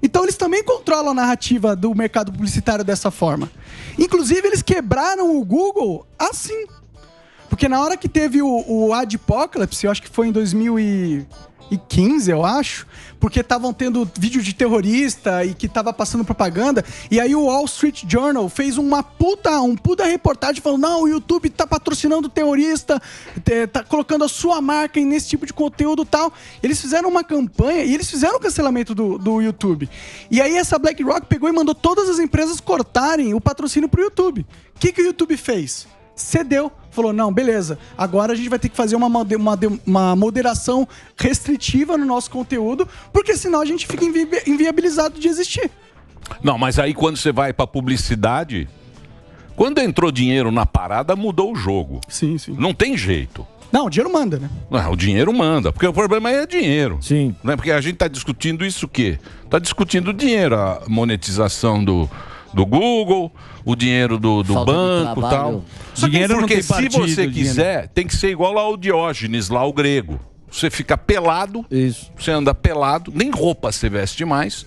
Speaker 2: Então eles também controlam a narrativa do mercado publicitário dessa forma. Inclusive, eles quebraram o Google assim. Porque na hora que teve o, o Adpocalypse, eu acho que foi em 2015, eu acho, porque estavam tendo vídeo de terrorista e que tava passando propaganda. E aí o Wall Street Journal fez uma puta, um puta reportagem falando: não, o YouTube tá patrocinando terrorista, te- tá colocando a sua marca nesse tipo de conteúdo tal. Eles fizeram uma campanha e eles fizeram o cancelamento do, do YouTube. E aí essa BlackRock pegou e mandou todas as empresas cortarem o patrocínio pro YouTube. O que, que o YouTube fez? Cedeu. Falou, não, beleza. Agora a gente vai ter que fazer uma, uma, uma moderação restritiva no nosso conteúdo, porque senão a gente fica invi- inviabilizado de existir.
Speaker 3: Não, mas aí quando você vai pra publicidade, quando entrou dinheiro na parada, mudou o jogo.
Speaker 2: Sim, sim.
Speaker 3: Não tem jeito.
Speaker 2: Não, o dinheiro manda, né?
Speaker 3: Não, o dinheiro manda, porque o problema aí é dinheiro.
Speaker 7: Sim.
Speaker 3: Né? Porque a gente está discutindo isso o quê? Está discutindo o dinheiro, a monetização do, do Google, o dinheiro do, do banco e tal. Só que
Speaker 1: Dinheiro não
Speaker 3: porque se
Speaker 1: partido,
Speaker 3: você
Speaker 1: dinheiro.
Speaker 3: quiser, tem que ser igual ao Diógenes, lá o grego. Você fica pelado,
Speaker 7: Isso.
Speaker 3: você anda pelado, nem roupa você veste mais.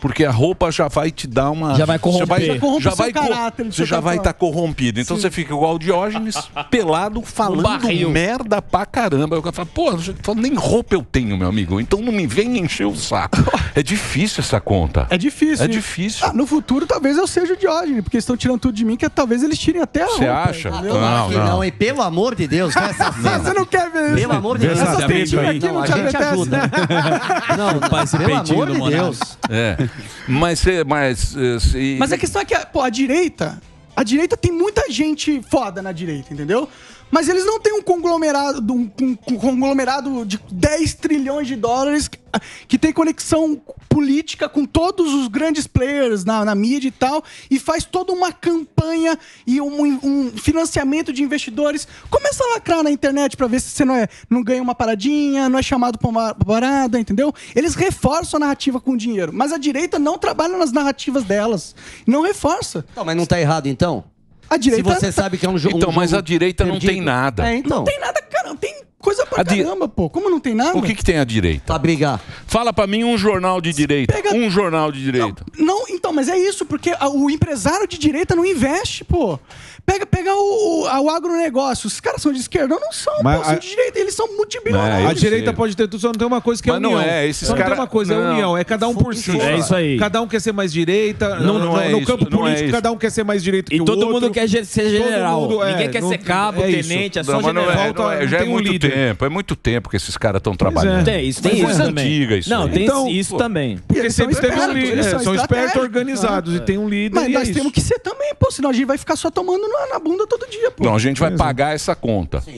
Speaker 3: Porque a roupa já vai te dar uma.
Speaker 7: Já vai corromper.
Speaker 3: Você vai,
Speaker 7: Já
Speaker 2: corrompe
Speaker 3: já vai,
Speaker 2: caráter,
Speaker 3: você já vai estar corrompido. Então você fica igual o Diógenes, pelado, falando merda pra caramba. Eu falo, pô, nem roupa eu tenho, meu amigo. Então não me vem encher o saco. É difícil essa conta.
Speaker 2: É difícil.
Speaker 3: É difícil.
Speaker 2: Ah, no futuro talvez eu seja o Diógenes, porque estão tirando tudo de mim, que talvez eles tirem até a
Speaker 3: Você acha?
Speaker 2: entendeu?
Speaker 6: Tomara que não, hein? Pelo amor de Deus, vê essa cena.
Speaker 2: Você não quer ver isso?
Speaker 6: Pelo amor de Deus.
Speaker 2: Essa aqui não,
Speaker 6: Não, a
Speaker 2: te
Speaker 6: gente
Speaker 2: apetece,
Speaker 6: ajuda.
Speaker 2: né?
Speaker 6: Não,
Speaker 1: Pai, esse
Speaker 6: pelo
Speaker 1: peitinho
Speaker 6: amor de. Deus.
Speaker 3: É. Mas, mas, eh,
Speaker 2: Mas a questão é que, pô, a direita. A direita tem muita gente foda na direita, entendeu? Mas eles não têm um conglomerado, um, um conglomerado de 10 trilhões de dólares que, que tem conexão política com todos os grandes players na, na mídia e tal, e faz toda uma campanha e um, um financiamento de investidores. Começa a lacrar na internet pra ver se você não, é, não ganha uma paradinha, não é chamado pra uma parada, entendeu? Eles reforçam a narrativa com dinheiro, mas a direita não trabalha nas narrativas delas, não reforça.
Speaker 6: Não, mas não tá errado, então?
Speaker 2: A direita.
Speaker 6: Se você sabe que é um jogo.
Speaker 3: Então,
Speaker 6: um
Speaker 3: mas
Speaker 6: jogo
Speaker 3: a direita não
Speaker 6: perdido.
Speaker 3: tem nada.
Speaker 2: É, então
Speaker 6: Não.
Speaker 2: tem nada, cara, tem coisa pra
Speaker 3: A di-
Speaker 2: caramba, pô. Como não tem nada?
Speaker 3: O que, que tem a direita?
Speaker 6: Pra brigar.
Speaker 3: Fala pra mim um jornal de direita.
Speaker 2: Pega-
Speaker 3: Um jornal de direita.
Speaker 2: Não, então, mas é isso, porque a- o empresário de direita não investe, pô. Pega, pega o, o, o agronegócio. Os caras são de esquerda? Não, não são,
Speaker 4: Mas
Speaker 2: pô, são
Speaker 4: a-
Speaker 2: de direita. Eles são
Speaker 3: É,
Speaker 2: multibilionários.
Speaker 3: eu
Speaker 4: A direita
Speaker 3: sei.
Speaker 4: pode ter tudo, só não tem uma coisa que é
Speaker 3: Mas não
Speaker 4: união.
Speaker 3: é, esses
Speaker 4: só não
Speaker 3: cara-
Speaker 4: tem uma coisa, é
Speaker 3: não.
Speaker 4: união. É cada um por si.
Speaker 7: É isso aí.
Speaker 4: Cada um quer ser mais direita.
Speaker 3: Não,
Speaker 4: no,
Speaker 3: não
Speaker 4: no-
Speaker 3: é
Speaker 4: no
Speaker 3: isso,
Speaker 4: campo
Speaker 3: não é
Speaker 4: político,
Speaker 3: isso.
Speaker 4: cada um quer ser mais direito que
Speaker 7: E
Speaker 4: o
Speaker 7: todo
Speaker 4: outro.
Speaker 7: mundo quer ser general.
Speaker 4: mundo, é,
Speaker 7: Ninguém quer
Speaker 4: não-
Speaker 7: ser cabo,
Speaker 4: é isso.
Speaker 7: tenente, é só
Speaker 3: Não, não
Speaker 7: general.
Speaker 3: é, não é,
Speaker 4: não
Speaker 3: já é
Speaker 4: um
Speaker 3: muito
Speaker 4: líder.
Speaker 3: tempo. É muito tempo que esses caras estão trabalhando.
Speaker 7: Tem, isso tem
Speaker 3: É
Speaker 7: isso também.
Speaker 3: antiga isso
Speaker 7: Não, tem
Speaker 4: Então,
Speaker 7: isso também.
Speaker 4: Porque sempre teve um líder. é,
Speaker 2: são
Speaker 4: espertos
Speaker 2: estratégicos.
Speaker 4: organizados e tem um líder.
Speaker 2: Mas
Speaker 4: e é
Speaker 2: nós
Speaker 4: isso.
Speaker 2: temos que ser também, pô. Senão a gente vai ficar só tomando na, na bunda todo dia, pô.
Speaker 3: Não, a gente vai pagar essa conta.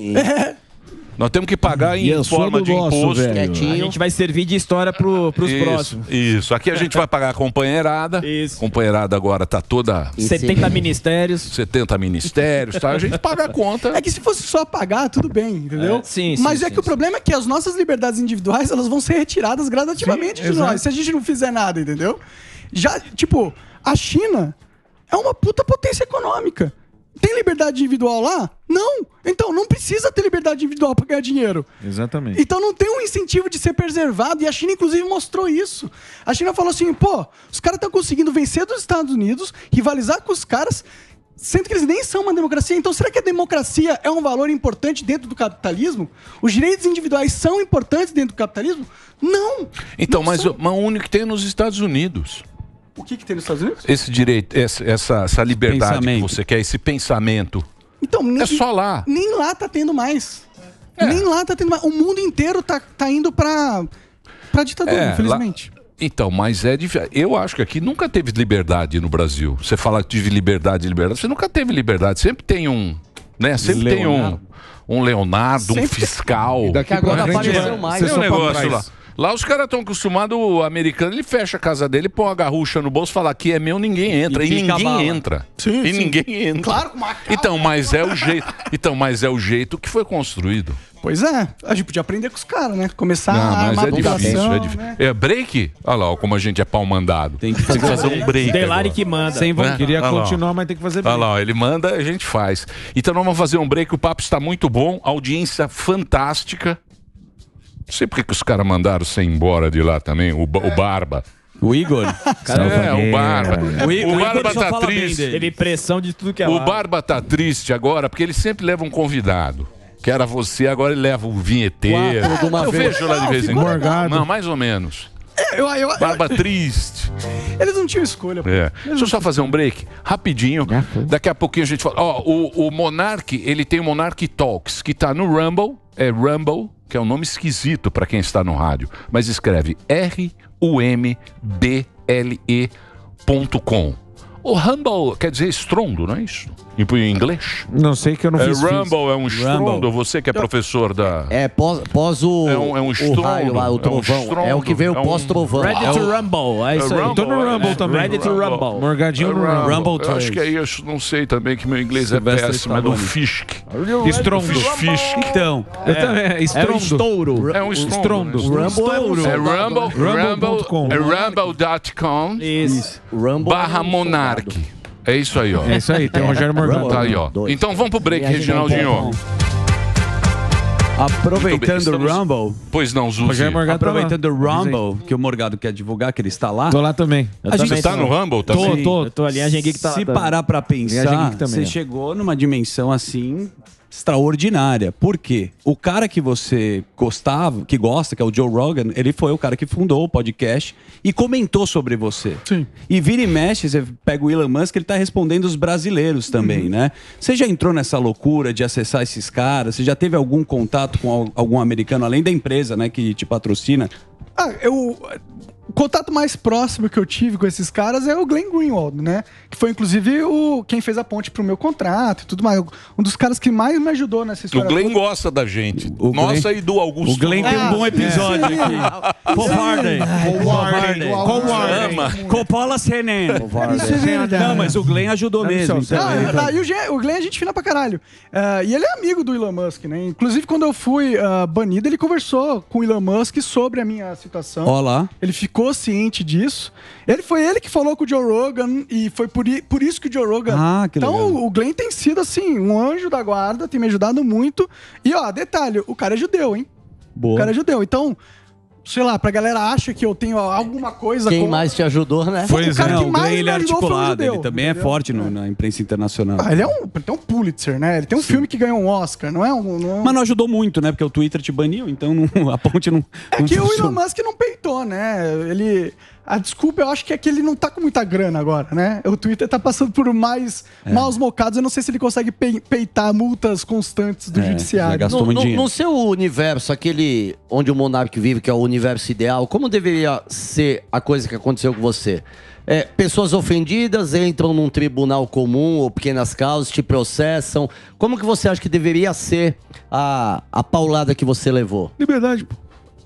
Speaker 3: Nós temos que pagar em
Speaker 8: sou
Speaker 3: forma de
Speaker 8: nosso,
Speaker 3: imposto.
Speaker 8: velho.
Speaker 7: A gente vai servir de história pro, pros
Speaker 3: Isso,
Speaker 7: próximos.
Speaker 3: Isso. Aqui a gente vai pagar a companheirada.
Speaker 7: Isso.
Speaker 3: Companheirada agora tá toda
Speaker 6: E
Speaker 7: 70
Speaker 6: se-
Speaker 7: ministérios.
Speaker 3: 70 ministérios, tá? A gente paga a conta.
Speaker 2: É que se fosse só pagar, tudo bem, entendeu?
Speaker 7: É, sim, sim,
Speaker 2: Mas é
Speaker 7: sim,
Speaker 2: que o
Speaker 7: sim.
Speaker 2: problema é que as nossas liberdades individuais, elas vão ser retiradas gradativamente
Speaker 4: Sim,
Speaker 2: de
Speaker 4: exato.
Speaker 2: nós, se a gente não fizer nada, entendeu? Já, tipo, a China é uma puta potência econômica. Tem liberdade individual lá? Não. Então não precisa ter liberdade individual para ganhar dinheiro.
Speaker 4: Exatamente.
Speaker 2: Então não tem um incentivo de ser preservado. E a China, inclusive, mostrou isso. A China falou assim: pô, os caras estão conseguindo vencer dos Estados Unidos, rivalizar com os caras, sendo que eles nem são uma democracia. Então será que a democracia é um valor importante dentro do capitalismo? Os direitos individuais são importantes dentro do capitalismo? Não.
Speaker 3: Então,
Speaker 2: Não
Speaker 3: mas,
Speaker 2: são.
Speaker 3: o único que tem é nos Estados Unidos.
Speaker 2: O que, que tem nos Estados Unidos?
Speaker 3: Esse direito, essa, essa, essa liberdade
Speaker 1: Pensamento.
Speaker 3: que você quer, esse pensamento.
Speaker 2: Então, nem,
Speaker 3: É só lá.
Speaker 2: Nem lá tá tendo mais.
Speaker 3: É.
Speaker 2: Nem lá tá tendo mais. O mundo inteiro tá, tá indo pra, pra ditadura,
Speaker 3: É,
Speaker 2: infelizmente.
Speaker 3: lá- Então, mas é difícil. Eu acho que aqui nunca teve liberdade no Brasil. Você fala que tive liberdade, liberdade. Você nunca teve liberdade. Sempre tem um. Né? Sempre
Speaker 1: Leonardo.
Speaker 3: tem um. Um Leonardo, um
Speaker 2: Sempre-
Speaker 3: fiscal.
Speaker 4: E daqui
Speaker 6: Que agora
Speaker 4: frente
Speaker 6: apareceu mais.
Speaker 3: Tem
Speaker 4: ser
Speaker 3: um negócio lá. Lá os caras estão acostumados, o americano, ele fecha a casa dele, põe uma garrucha no bolso, fala aqui é meu, ninguém entra.
Speaker 1: E
Speaker 3: E,
Speaker 1: a
Speaker 3: ninguém entra.
Speaker 2: Sim,
Speaker 3: e
Speaker 2: sim.
Speaker 3: ninguém entra.
Speaker 2: Claro, uma.
Speaker 3: Então, mas é o jeito. Então, mas é o jeito que foi construído.
Speaker 2: Pois é, a gente podia aprender com os caras, né? Começar
Speaker 3: Não,
Speaker 2: a
Speaker 3: mas
Speaker 2: armar
Speaker 3: é
Speaker 2: a
Speaker 3: difícil, é difícil.
Speaker 2: né?
Speaker 3: É break? Olha lá, ó, como a gente é pau mandado.
Speaker 1: Tem que fazer,
Speaker 3: um break.
Speaker 7: Delari que manda.
Speaker 1: Sem vontade.
Speaker 4: Queria
Speaker 3: Olha lá,
Speaker 4: continuar, mas tem que fazer
Speaker 3: Olha
Speaker 4: bem.
Speaker 3: lá, ó, ele manda, a gente faz. Então nós vamos fazer um break, o papo está muito bom, audiência fantástica. Não sei porque que os caras mandaram você embora de lá também, o, Ba- o Barba.
Speaker 1: O Igor.
Speaker 3: é, o Barba.
Speaker 1: O I-
Speaker 3: O,
Speaker 1: o Igor
Speaker 3: Barba tá triste.
Speaker 7: Teve pressão de tudo que é
Speaker 3: O
Speaker 7: lado.
Speaker 3: Barba tá triste agora porque ele sempre leva um convidado. que era você, agora ele leva o vinheteiro.
Speaker 2: Quatro de uma
Speaker 3: eu
Speaker 2: vez.
Speaker 3: vejo lá de
Speaker 2: Não,
Speaker 3: vez em quando. Não, mais ou menos.
Speaker 2: Eu, eu, eu-
Speaker 3: Barba triste.
Speaker 2: eles não tinham escolha.
Speaker 3: É. Deixa eu só fazer um break, rapidinho. Daqui a pouquinho a gente fala. Ó, o, o Monark, ele tem o Monark Talks, que tá no Rumble. É Rumble, que é um nome esquisito para quem está no rádio. Mas escreve R-U-M-B-L-E.com. O Rumble quer dizer estrondo, não é isso? Em em inglês?
Speaker 4: Não sei que eu não
Speaker 3: É,
Speaker 4: fiz.
Speaker 3: Rumble é um estrondo.
Speaker 6: Rumble.
Speaker 3: Você que é professor da.
Speaker 6: É, pós, pós o,
Speaker 3: É um- é um
Speaker 6: o
Speaker 3: estrondo,
Speaker 6: raio lá,
Speaker 3: é
Speaker 6: o
Speaker 3: um
Speaker 6: trovão. É, o que veio
Speaker 3: estrondo, é um-
Speaker 6: pós-trovão.
Speaker 7: Ready
Speaker 6: É
Speaker 7: to
Speaker 6: o-
Speaker 7: Rumble, é isso aí.
Speaker 3: Rumble,
Speaker 4: Tô no Rumble
Speaker 3: é,
Speaker 4: também.
Speaker 7: Ready to Rumble.
Speaker 4: Morgadinho no
Speaker 3: É
Speaker 4: Rumble.
Speaker 1: Rumble
Speaker 3: Eu acho
Speaker 1: Trace.
Speaker 3: que aí eu não sei também que meu inglês é péssimo, é do. Fisk.
Speaker 4: Estrondo.
Speaker 3: Do Fisk.
Speaker 1: Então,
Speaker 4: Eu também. É
Speaker 7: É o
Speaker 4: estrondo.
Speaker 7: estouro.
Speaker 3: É um estrondo.
Speaker 4: Estrondo.
Speaker 3: né?
Speaker 6: Rumble é um
Speaker 3: É
Speaker 6: soldado,
Speaker 3: Rumble,
Speaker 6: né?
Speaker 4: Rumble.com.
Speaker 3: Rumble, é Rumble.com
Speaker 7: Isso.
Speaker 6: Rumble
Speaker 3: barra
Speaker 6: é um soldado.
Speaker 3: É isso aí, ó.
Speaker 4: É isso aí, tem o Rogério Morgado.
Speaker 3: Tá aí, ó.
Speaker 6: Dois.
Speaker 3: Então vamos pro break, Reginaldinho.
Speaker 1: aproveitando o
Speaker 3: estamos-
Speaker 1: Rumble,
Speaker 3: Pois não, Zuzi.
Speaker 4: Rogério Morgado tá lá.
Speaker 1: aproveitando o Rumble, que o Morgado quer divulgar, que ele está lá.
Speaker 4: Tô lá também.
Speaker 7: Eu
Speaker 3: Você tá
Speaker 7: tô.
Speaker 3: no Rumble
Speaker 4: Tô,
Speaker 3: também?
Speaker 4: tô.
Speaker 7: Eu tô ali, a Gengeek tá lá
Speaker 1: Se
Speaker 7: também.
Speaker 1: parar pra pensar,
Speaker 4: Geek também,
Speaker 1: você
Speaker 4: ó.
Speaker 1: chegou numa dimensão assim extraordinária. Por quê? O cara que você gostava, que gosta, que é o Joe Rogan, ele foi o cara que fundou o podcast e comentou sobre você.
Speaker 2: Sim.
Speaker 1: E vira e mexe, você pega o Elon Musk, ele tá respondendo os brasileiros também, né? Você já entrou nessa loucura de acessar esses caras? Você já teve algum contato com al- algum americano, além da empresa, né, que te patrocina?
Speaker 2: Ah, eu. O contato mais próximo que eu tive com esses caras é o Glenn Greenwald, né? Que foi inclusive o quem fez a ponte pro meu contrato e tudo mais. Um dos caras que mais me ajudou nessa
Speaker 3: O
Speaker 2: história.
Speaker 3: Glenn
Speaker 2: toda.
Speaker 3: gosta da gente.
Speaker 1: O
Speaker 3: Nossa
Speaker 1: Glenn-
Speaker 3: e do Augusto.
Speaker 1: O Glenn tem um bom episódio aqui. Covarde. Covarde.
Speaker 3: Ama.
Speaker 1: Copola Senen.
Speaker 2: Isso é verdade.
Speaker 1: Não, mas o Glenn ajudou mesmo. então.
Speaker 2: Não, é. E o, Glenn, o Glenn é gente fina pra caralho. Ah, e ele é amigo do Elon Musk, né? Inclusive, quando eu fui ah, banido, ele conversou com o Elon Musk sobre a minha situação.
Speaker 1: Ó lá.
Speaker 2: Ele ficou ciente disso. Ele foi ele que falou com o Joe Rogan e foi por, por isso que o Joe Rogan.
Speaker 1: Ah, que
Speaker 2: então
Speaker 1: legal.
Speaker 2: o Glenn tem sido assim, um anjo da guarda, tem me ajudado muito. E ó, detalhe, o cara é judeu, hein? O
Speaker 1: Boa.
Speaker 2: cara é judeu. Então, sei lá, pra galera acha que eu tenho alguma coisa
Speaker 6: Quem
Speaker 2: com-
Speaker 6: mais te ajudou, né?
Speaker 2: Foi o cara
Speaker 1: Não,
Speaker 2: que
Speaker 1: o
Speaker 2: mais
Speaker 1: ele é
Speaker 2: o
Speaker 1: articulado,
Speaker 2: judeu,
Speaker 1: ele também é
Speaker 2: entendeu?
Speaker 1: forte no- na imprensa internacional.
Speaker 2: Ah, ele, é um, ele tem um Pulitzer, né? Ele tem um filme que ganhou um Oscar, não é um. Não é um...
Speaker 1: Mas não ajudou muito, né? Porque o Twitter te baniu, então não- a ponte não.
Speaker 2: É
Speaker 1: não
Speaker 2: que o
Speaker 1: funciona.
Speaker 2: Elon Musk não peitou, né? Ele. A desculpa, eu acho que é que ele não tá com muita grana agora, né? O Twitter tá passando por mais
Speaker 1: É.
Speaker 2: maus bocados. Eu não sei se ele consegue pe- peitar multas constantes do
Speaker 1: É, já
Speaker 2: judiciário.
Speaker 1: gastou
Speaker 6: No,
Speaker 1: muito
Speaker 6: no-
Speaker 1: dinheiro.
Speaker 6: no seu universo, aquele onde o monarca vive, que é o universo ideal, como deveria ser a coisa que aconteceu com você? É, pessoas ofendidas entram num tribunal comum ou pequenas causas, te processam. Como que você acha que deveria ser a, a paulada que você levou?
Speaker 2: Liberdade, pô.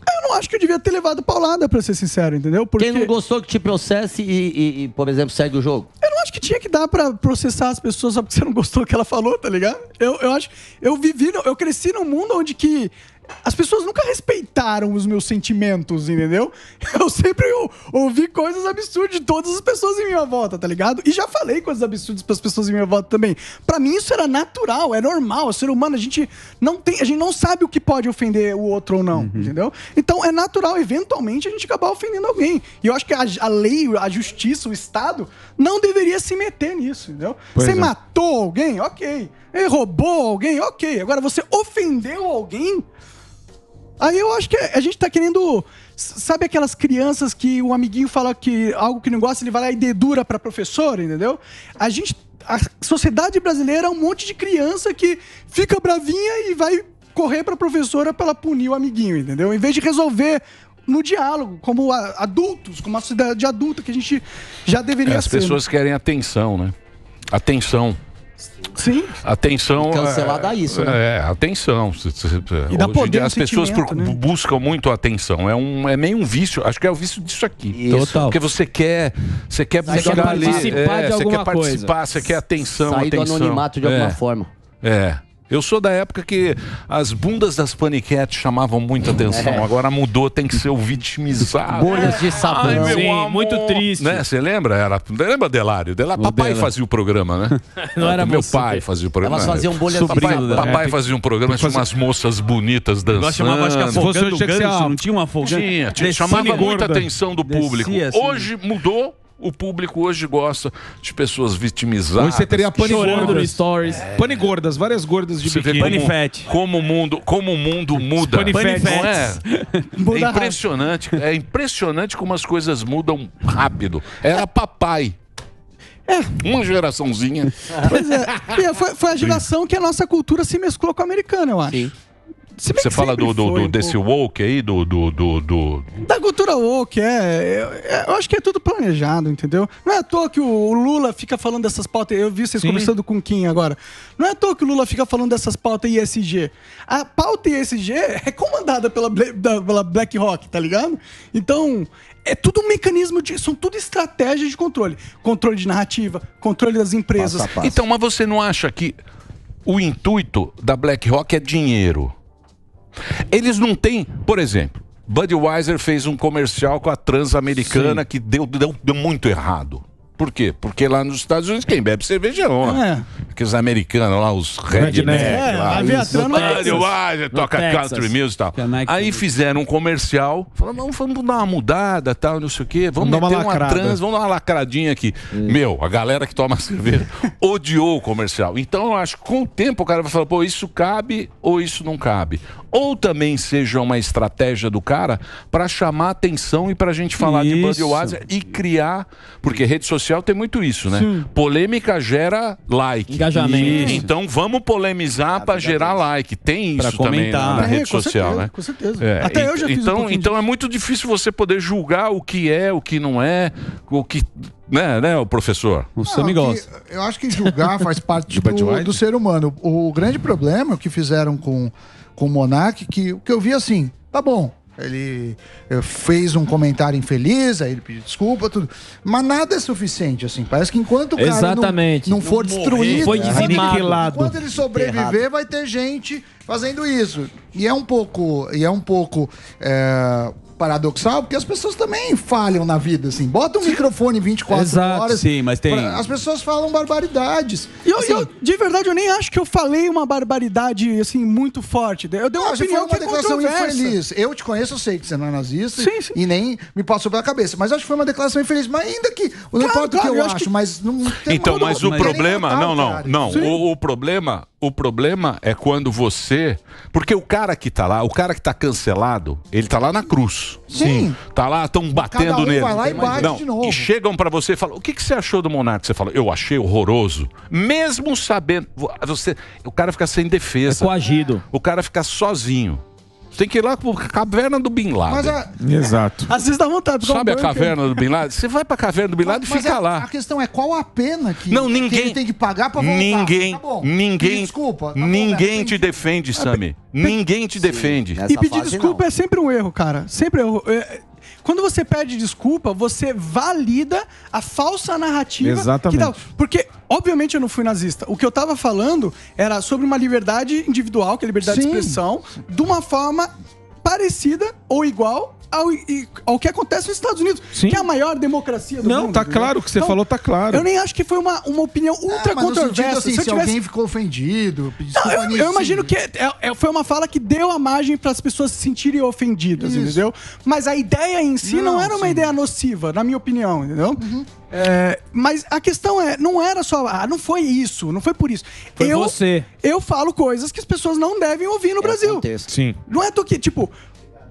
Speaker 2: Eu não acho que eu devia ter levado paulada, pra ser sincero, entendeu? Porque
Speaker 6: Quem não gostou que te processe e, e- e, por exemplo, segue o jogo?
Speaker 2: eu não acho que tinha que dar pra processar as pessoas só porque você não gostou do que ela falou, tá ligado? Eu, eu acho. Eu vivi, eu cresci num mundo onde que. As pessoas nunca respeitaram os meus sentimentos, entendeu? Eu sempre ou- ouvi coisas absurdas de todas as pessoas em minha volta, tá ligado? E já falei coisas absurdas pras pessoas em minha volta também. Pra mim isso era natural, é normal. O ser humano, a gente não tem, a gente não sabe o que pode ofender o outro ou não, entendeu? Então é natural, eventualmente, a gente acabar ofendendo alguém. E eu acho que a, a lei, a justiça, o Estado não deveria se meter nisso, entendeu?
Speaker 4: Pois
Speaker 2: você
Speaker 4: é.
Speaker 2: matou alguém, ok. Ele roubou alguém, ok. Agora você ofendeu alguém, Aí eu acho que a gente tá querendo. Sabe aquelas crianças que o amiguinho fala que algo que não gosta, ele vai lá e dedura pra professora, entendeu? A gente. A sociedade brasileira é um monte de criança que fica bravinha e vai correr pra professora pra ela punir o amiguinho, entendeu? Em vez de resolver no diálogo, como a- adultos, como uma sociedade adulta que a gente já deveria
Speaker 3: É, as
Speaker 2: ser.
Speaker 3: pessoas querem atenção, né? Atenção.
Speaker 2: Sim.
Speaker 3: Atenção.
Speaker 6: Cancelar
Speaker 3: é,
Speaker 6: isso, né?
Speaker 3: É, atenção.
Speaker 2: E dá
Speaker 3: Hoje
Speaker 2: poder
Speaker 3: as pessoas
Speaker 2: né?
Speaker 3: buscam muito atenção. É, um, é meio um vício. Acho que é o vício disso aqui.
Speaker 6: Isso.
Speaker 1: Total.
Speaker 3: Porque você quer, você quer
Speaker 6: Você
Speaker 3: buscar
Speaker 6: quer
Speaker 3: ali,
Speaker 7: participar
Speaker 3: é,
Speaker 7: de
Speaker 3: você quer participar, você quer atenção,
Speaker 6: Sair do
Speaker 3: atenção.
Speaker 6: anonimato de
Speaker 3: É,
Speaker 6: alguma forma.
Speaker 3: É. Eu sou da época que as bundas das paniquetes chamavam muita atenção.
Speaker 6: É.
Speaker 3: Agora mudou, tem que ser o vitimizado.
Speaker 6: Bolhas de sabão.
Speaker 3: Ai, meu
Speaker 7: Sim,
Speaker 3: amor.
Speaker 7: muito triste.
Speaker 3: Né? Você lembra? Era, lembra Delário? Delário papai
Speaker 1: Dela.
Speaker 3: fazia o programa, né?
Speaker 7: Não era
Speaker 3: Meu
Speaker 7: você.
Speaker 3: pai fazia o programa.
Speaker 6: Elas faziam bolhas de
Speaker 3: papai,
Speaker 6: sabão.
Speaker 3: papai fazia um programa, tinha umas moças bonitas dançando.
Speaker 1: Igual chamava, acho que afogando ganso, não tinha uma afogando?
Speaker 3: Tinha, tinha chamava
Speaker 1: gorda.
Speaker 3: muita atenção do
Speaker 1: Descia
Speaker 3: público.
Speaker 1: assim.
Speaker 3: Hoje mudou O público hoje gosta de pessoas vitimizadas.
Speaker 4: Hoje você teria pane gordas.
Speaker 7: no stories.
Speaker 4: Pane gordas, várias gordas de
Speaker 3: Você vê
Speaker 4: biquíni.
Speaker 3: como, como o mundo, como o mundo muda.
Speaker 4: Pane fat.
Speaker 3: Não é?
Speaker 2: Muda
Speaker 3: É
Speaker 2: rápido.
Speaker 3: impressionante. É impressionante como as coisas mudam rápido. Era papai. Uma geraçãozinha.
Speaker 2: Pois é. E foi, foi a geração que a nossa cultura se mesclou com a americana, eu acho. Bem
Speaker 3: Você fala do, do,
Speaker 2: foi
Speaker 3: do- desse
Speaker 2: pouco.
Speaker 3: woke aí, do, do, do, do-
Speaker 2: Da cultura woke, é. Eu, eu acho que é tudo planejado, entendeu? Não é à toa que o Lula fica falando dessas pautas. Eu vi vocês
Speaker 4: Sim.
Speaker 2: conversando com o Kim agora. Não é à toa que o Lula fica falando dessas pautas ISG. A pauta ISG é comandada pela, da- pela BlackRock, tá ligado? Então. É tudo um mecanismo de. São tudo estratégias de controle. Controle de narrativa, controle das empresas.
Speaker 3: Então, mas você não acha que o intuito da BlackRock é dinheiro? Eles não têm, por exemplo, Budweiser fez um comercial com a Transamericana que deu, deu, deu muito errado. Por quê? Porque lá nos Estados Unidos quem bebe cerveja é homem.
Speaker 2: É.
Speaker 3: Aqueles americanos lá, os redneck
Speaker 2: É,
Speaker 3: lá.
Speaker 2: não é
Speaker 3: Budweiser, toca
Speaker 7: Texas.
Speaker 3: country music e tal.
Speaker 1: Nike
Speaker 3: Aí fizeram um comercial, falaram, vamos, vamos dar uma mudada, tal, não sei o quê. Vamos,
Speaker 4: Vamos dar uma
Speaker 3: meter uma, trans, vamos dar uma lacradinha aqui. Meu, a galera que toma cerveja odiou o comercial. Então eu acho que com o tempo o cara vai falar, pô, isso cabe ou isso não cabe. Ou também seja uma estratégia do cara para chamar atenção e pra gente falar de
Speaker 1: Isso.
Speaker 3: Budweiser e criar, porque rede social tem muito isso, né? Polêmica gera like.
Speaker 7: Engajamento.
Speaker 3: Então vamos polemizar para gerar like. Tem
Speaker 1: Pra
Speaker 3: isso também
Speaker 1: comentar.
Speaker 3: na, na
Speaker 2: É,
Speaker 3: rede social,
Speaker 2: certeza,
Speaker 3: né?
Speaker 2: Com certeza.
Speaker 3: É,
Speaker 2: Até
Speaker 3: e-
Speaker 2: eu já fiz um
Speaker 3: então, então é muito difícil você poder julgar o que é, o que não é, o que. Né, né, o professor?
Speaker 1: O
Speaker 5: que-
Speaker 1: gosta.
Speaker 5: eu acho que julgar faz parte
Speaker 4: De
Speaker 5: do, do ser humano. O grande problema que fizeram com, com o Monark, que o que eu vi assim, tá bom. Ele eh, fez um comentário infeliz, aí ele pediu desculpa, tudo. Mas nada é suficiente, assim. Parece que enquanto o cara não-
Speaker 7: Exatamente.
Speaker 5: não, for
Speaker 7: Não
Speaker 5: destruído,
Speaker 7: foi dizimado.
Speaker 5: enquanto ele sobreviver, vai ter gente fazendo isso. E é um pouco, e é um pouco é, paradoxal, porque as pessoas também falham na vida, assim. Bota um microfone 24
Speaker 7: Exato,
Speaker 5: horas.
Speaker 1: sim, mas tem-
Speaker 5: pra- As pessoas falam barbaridades.
Speaker 2: E eu,
Speaker 5: Assim,
Speaker 2: eu- de verdade, eu nem acho que eu falei uma barbaridade, assim, muito forte. Eu dei uma
Speaker 5: Não, você
Speaker 2: opinião
Speaker 5: foi uma
Speaker 2: que é
Speaker 5: declaração infeliz. Eu te conheço, eu sei que você não é nazista
Speaker 2: Sim, sim.
Speaker 5: e nem me passou pela cabeça. Mas acho que foi uma declaração infeliz. Mas ainda que. Não
Speaker 2: Claro,
Speaker 5: importa o
Speaker 2: claro,
Speaker 5: que eu,
Speaker 2: eu acho
Speaker 5: acho,
Speaker 2: que-
Speaker 5: mas não tem
Speaker 3: Então, mas o problema,
Speaker 5: matar
Speaker 3: não,
Speaker 5: o
Speaker 3: não,
Speaker 5: cara.
Speaker 3: não. O, o problema, o problema é quando você, porque o cara que tá lá, o cara que tá cancelado, ele tá lá na cruz.
Speaker 5: Sim.
Speaker 3: Tá lá, estão batendo
Speaker 5: um
Speaker 3: nele.
Speaker 5: vai lá e bate
Speaker 3: não,
Speaker 5: de novo.
Speaker 3: E chegam pra você e falam: "O que que você achou do Monark?" Você fala: "Eu achei horroroso". Mesmo sabendo, você, o cara fica sem
Speaker 7: É
Speaker 3: defesa.
Speaker 7: coagido.
Speaker 3: O cara fica sozinho. Você tem que ir lá pra caverna do Bin Laden.
Speaker 5: Mas a,
Speaker 4: Exato.
Speaker 2: Às vezes dá vontade.
Speaker 3: Sabe a
Speaker 2: um
Speaker 3: caverna do Bin Laden? Você vai pra caverna do Bin Laden e
Speaker 5: mas
Speaker 3: fica
Speaker 5: a,
Speaker 3: lá.
Speaker 5: a questão é qual a pena que,
Speaker 3: Não,
Speaker 5: que
Speaker 3: ninguém.
Speaker 5: ele tem que pagar pra voltar.
Speaker 3: Ninguém,
Speaker 5: Tá bom.
Speaker 3: ninguém,
Speaker 5: Pedir Desculpa. tá bom,
Speaker 3: ninguém
Speaker 5: né?
Speaker 3: te defende, Sami. Ninguém te defende.
Speaker 6: Nessa
Speaker 2: E pedir desculpa
Speaker 6: não.
Speaker 2: é sempre um erro, cara. Sempre erro. É, Quando você pede desculpa, você valida a falsa narrativa.
Speaker 4: Exatamente.
Speaker 2: que dá- Porque, obviamente, eu não fui nazista. O que eu tava falando era sobre uma liberdade individual, que é a liberdade de
Speaker 5: Sim.
Speaker 2: expressão, de uma forma parecida ou igual ao, ao que acontece nos Estados Unidos,
Speaker 4: Sim.
Speaker 2: que é a maior democracia do
Speaker 4: Não,
Speaker 2: mundo.
Speaker 4: tá
Speaker 2: entendeu?
Speaker 4: claro o que você
Speaker 2: Então,
Speaker 4: falou, tá claro.
Speaker 2: Eu nem acho que foi uma, uma opinião ultra
Speaker 5: Ah, mas no sentido
Speaker 2: controversa.
Speaker 5: assim,
Speaker 2: se
Speaker 5: se,
Speaker 2: tivesse
Speaker 5: alguém ficou ofendido,
Speaker 2: não,
Speaker 5: desculpa
Speaker 2: eu,
Speaker 5: nisso,
Speaker 2: eu imagino que é- é- foi uma fala que deu a margem para as pessoas se sentirem ofendidas,
Speaker 5: Isso.
Speaker 2: entendeu? Mas a ideia em si não,
Speaker 5: Não,
Speaker 2: era uma
Speaker 5: sim. Uhum.
Speaker 2: ideia nociva, na minha opinião, entendeu? É, mas a questão é, não era só, ah, não foi isso, não foi por isso.
Speaker 7: Foi
Speaker 2: eu,
Speaker 7: você.
Speaker 2: Eu falo coisas que as pessoas não devem ouvir no Brasil.
Speaker 6: contexto.
Speaker 4: Sim.
Speaker 2: Não é do que, tipo,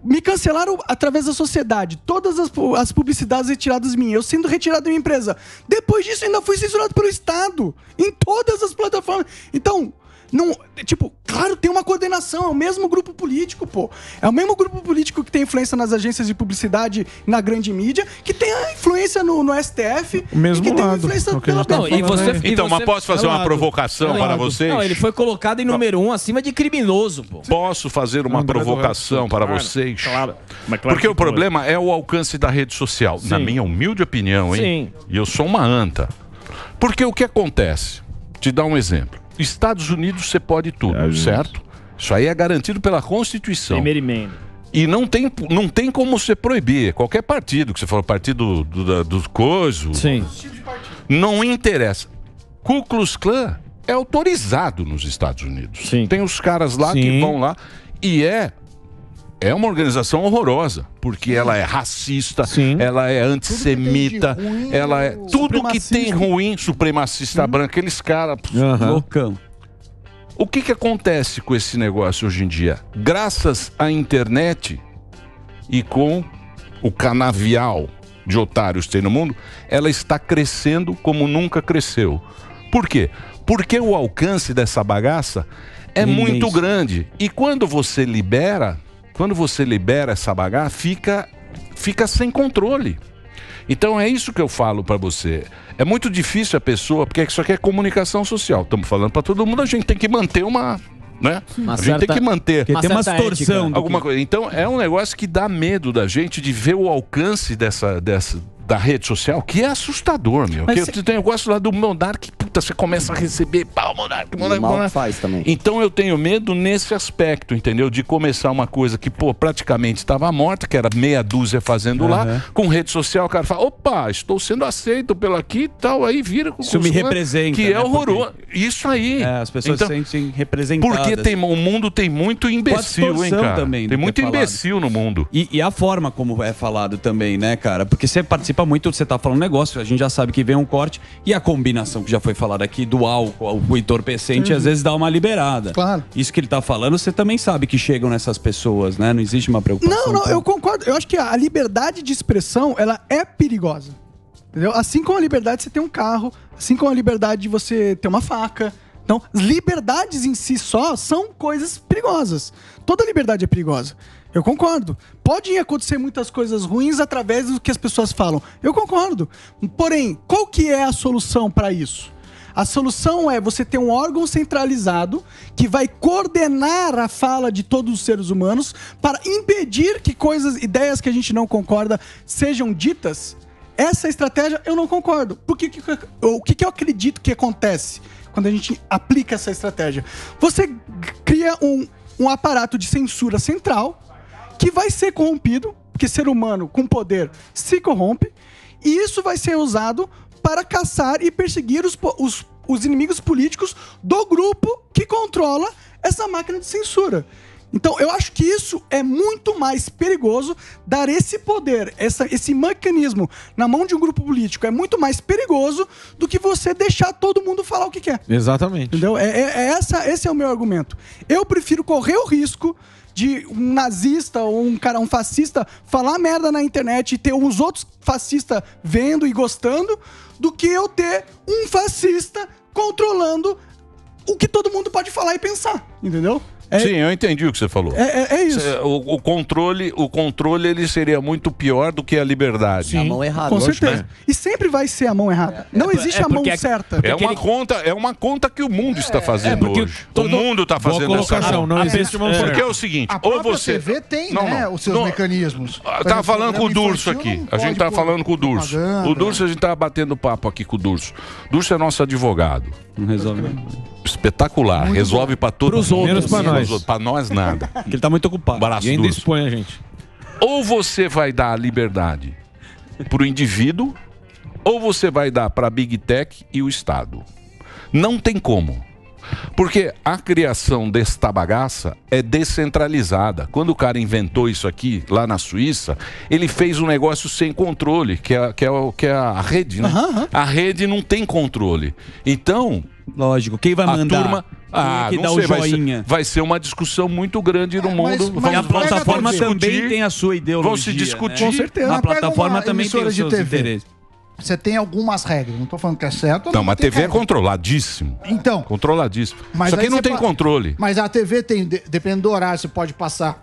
Speaker 2: me cancelaram através da sociedade. Todas as, as publicidades retiradas minhas, eu sendo retirado da minha empresa. Depois disso, ainda fui censurado pelo Estado. Em todas as plataformas. Então, não. Tipo, claro, tem uma coordenação, é o mesmo grupo político, pô. É o mesmo grupo político que tem influência nas agências de publicidade na grande mídia, que tem a influência no, no STF.
Speaker 4: O mesmo
Speaker 2: e que tem
Speaker 4: lado,
Speaker 2: influência
Speaker 4: é o que a
Speaker 2: pela
Speaker 7: Não, e você, e
Speaker 3: Então,
Speaker 7: você-
Speaker 3: mas posso fazer
Speaker 4: é
Speaker 3: uma
Speaker 4: lado.
Speaker 3: provocação
Speaker 4: É
Speaker 3: para vocês?
Speaker 7: Não, ele foi colocado em número um acima de criminoso, pô.
Speaker 3: Posso fazer uma provocação para
Speaker 4: claro,
Speaker 3: vocês?
Speaker 8: Claro. Mas claro
Speaker 3: Porque
Speaker 8: que
Speaker 3: o problema é o alcance da rede social. Na
Speaker 7: Sim.
Speaker 3: minha humilde opinião, hein?
Speaker 7: Sim.
Speaker 3: E eu sou uma anta. Porque o que acontece? Te dar um exemplo. Estados Unidos você pode tudo,
Speaker 4: É,
Speaker 3: certo? Isso aí é garantido pela Constituição.
Speaker 8: Primeira emenda.
Speaker 3: E não tem, não tem como você proibir. Qualquer partido, que você falou, partido do, da- dos coisos,
Speaker 7: Sim.
Speaker 3: não interessa. Ku Klux Klan é autorizado nos Estados Unidos.
Speaker 7: Sim.
Speaker 3: Tem os caras lá que
Speaker 4: Sim.
Speaker 3: vão lá e é é uma organização horrorosa, porque ela é racista, ela é antissemita, ela é tudo que tem ruim, supremacista branco, aqueles caras
Speaker 1: loucão.
Speaker 3: O que que acontece com esse negócio hoje em dia? Graças à internet e com o canavial de otários tem no mundo, ela está crescendo como nunca cresceu. Por quê? Porque o alcance dessa bagaça é
Speaker 1: Imenso.
Speaker 3: muito grande. E quando você libera, quando você libera essa bagaça, fica, fica sem controle. Então é isso que eu falo pra você. É muito difícil a pessoa, porque isso aqui é comunicação social. Estamos falando pra todo mundo, a gente tem que manter uma. Né?
Speaker 1: Uma
Speaker 3: a gente
Speaker 1: certa-
Speaker 3: tem que manter.
Speaker 1: Tem uma certa torção ética. do
Speaker 3: Alguma
Speaker 1: que-
Speaker 3: coisa. Então é um negócio que dá medo da gente de ver o alcance dessa, dessa da rede social, que é assustador, meu.
Speaker 6: Mas
Speaker 3: Que
Speaker 6: cê-
Speaker 3: eu tenho negócio lá do Monark, puta, você começa a receber pau, Monark, Monark,
Speaker 6: Mal
Speaker 3: Monark.
Speaker 6: faz também.
Speaker 3: Então eu tenho medo nesse aspecto, entendeu? De começar uma coisa que, pô, praticamente estava morta, que era meia dúzia fazendo lá,
Speaker 1: Aham.
Speaker 3: com rede social, o cara fala, opa, estou sendo aceito pelo aqui e tal, aí vira com
Speaker 1: Isso me representa,
Speaker 3: Que é
Speaker 1: né?
Speaker 3: horroroso. Isso aí.
Speaker 1: É, as pessoas
Speaker 3: Então,
Speaker 1: se sentem representadas.
Speaker 3: Porque tem, o mundo tem muito imbecil, hein, cara?
Speaker 1: também
Speaker 3: tem
Speaker 1: que
Speaker 3: muito
Speaker 1: é falado.
Speaker 3: imbecil no mundo.
Speaker 1: E, e a forma como é falado também, né, cara? Porque você participa muito, você tá falando um negócio, a gente já sabe que vem um corte, e a combinação que já foi falada aqui do álcool, o entorpecente,
Speaker 2: Uhum.
Speaker 1: às vezes dá uma liberada.
Speaker 2: Claro.
Speaker 1: Isso que ele tá falando, você também sabe que chegam nessas pessoas, né? Não existe uma preocupação.
Speaker 2: Não, não, eu concordo. Eu acho que a liberdade de expressão, ela é perigosa. Entendeu? Assim como a liberdade de você ter um carro, assim como a liberdade de você ter uma faca. Então, liberdades em si só são coisas perigosas. Toda liberdade é perigosa. Eu concordo. Podem acontecer muitas coisas ruins através do que as pessoas falam. Eu concordo. Porém, qual que é a solução para isso? A solução é você ter um órgão centralizado que vai coordenar a fala de todos os seres humanos para impedir que coisas, ideias que a gente não concorda sejam ditas. Essa estratégia eu não concordo. Por que, que- o que, eu acredito que acontece quando a gente aplica essa estratégia? Você cria um, um aparato de censura central que vai ser corrompido, porque ser humano com poder se corrompe, e isso vai ser usado para caçar e perseguir os, os, os inimigos políticos do grupo que controla essa máquina de censura. Então, eu acho que isso é muito mais perigoso dar esse poder, essa, esse mecanismo na mão de um grupo político. É muito mais perigoso do que você deixar todo mundo falar o que quer.
Speaker 4: Exatamente.
Speaker 2: Entendeu? É, é- é essa, esse é o meu argumento. Eu prefiro correr o risco de um nazista ou um cara, um fascista, falar merda na internet e ter uns outros fascistas vendo e gostando, do que eu ter um fascista controlando o que todo mundo pode falar e pensar. Entendeu? É-
Speaker 3: Sim, eu entendi o que você falou.
Speaker 2: É- é- é isso.
Speaker 3: Cê- O, o controle, o controle ele seria muito pior do que a liberdade.
Speaker 2: Com certeza. E sempre vai ser a mão errada. Não existe
Speaker 3: é
Speaker 2: a mão
Speaker 3: é-
Speaker 2: certa.
Speaker 3: É uma conta, é uma conta que o mundo está fazendo hoje.
Speaker 2: todo-
Speaker 3: O mundo está fazendo essa conta.
Speaker 4: não existe mão certa.
Speaker 3: Porque é o seguinte,
Speaker 5: A
Speaker 3: ou você
Speaker 5: TV tem,
Speaker 3: Não,
Speaker 5: né,
Speaker 3: não.
Speaker 5: os seus
Speaker 3: Não.
Speaker 5: mecanismos.
Speaker 3: Ah,
Speaker 5: Por
Speaker 3: Tava
Speaker 5: exemplo,
Speaker 3: falando com o Durso aqui.
Speaker 5: não
Speaker 3: A gente
Speaker 5: pode
Speaker 3: tava
Speaker 5: pôr
Speaker 3: falando com o Durso. O Durso, a gente tava batendo papo aqui com o Durso. Durso é nosso advogado.
Speaker 1: Não resolve.
Speaker 3: Espetacular.
Speaker 1: Muito
Speaker 3: Resolve pra todos.
Speaker 1: Pros outros.
Speaker 3: Menos
Speaker 1: Menos
Speaker 3: nós. Pra nós, nada.
Speaker 1: Porque ele tá muito ocupado.
Speaker 3: Braço
Speaker 4: E ainda
Speaker 3: Durso.
Speaker 4: expõe a gente.
Speaker 3: Ou você vai dar a liberdade pro indivíduo, ou você vai dar pra Big Tech e o Estado. Não tem como. Porque a criação desta bagaça é descentralizada. Quando o cara inventou isso aqui, lá na Suíça, ele fez um negócio sem controle, que é, que é, o- que é a rede, né? A rede não tem controle. Então.
Speaker 1: Lógico, quem vai
Speaker 3: a
Speaker 1: mandar?
Speaker 3: Turma,
Speaker 1: Quem é
Speaker 3: ah,
Speaker 1: que
Speaker 3: não
Speaker 1: dá o
Speaker 3: sei, vai ser,
Speaker 1: joinha?
Speaker 3: vai ser uma discussão muito grande no mundo.
Speaker 1: mas
Speaker 3: Vamos-
Speaker 1: a
Speaker 3: vamos
Speaker 1: plataforma
Speaker 3: discutir.
Speaker 1: também tem a sua ideologia.
Speaker 3: Vão se discutir.
Speaker 1: né?
Speaker 5: Com certeza.
Speaker 1: A
Speaker 5: Mas
Speaker 1: plataforma também tem os seus
Speaker 5: TV.
Speaker 1: interesses.
Speaker 5: Você tem algumas regras. Não tô falando que é certo.
Speaker 3: Não, mas a TV é controladíssimo.
Speaker 5: Então.
Speaker 3: Controladíssimo.
Speaker 5: Mas
Speaker 3: aqui
Speaker 5: aí
Speaker 3: não tem
Speaker 5: pa-
Speaker 3: controle.
Speaker 5: Mas a TV tem, de- dependendo do horário, você pode passar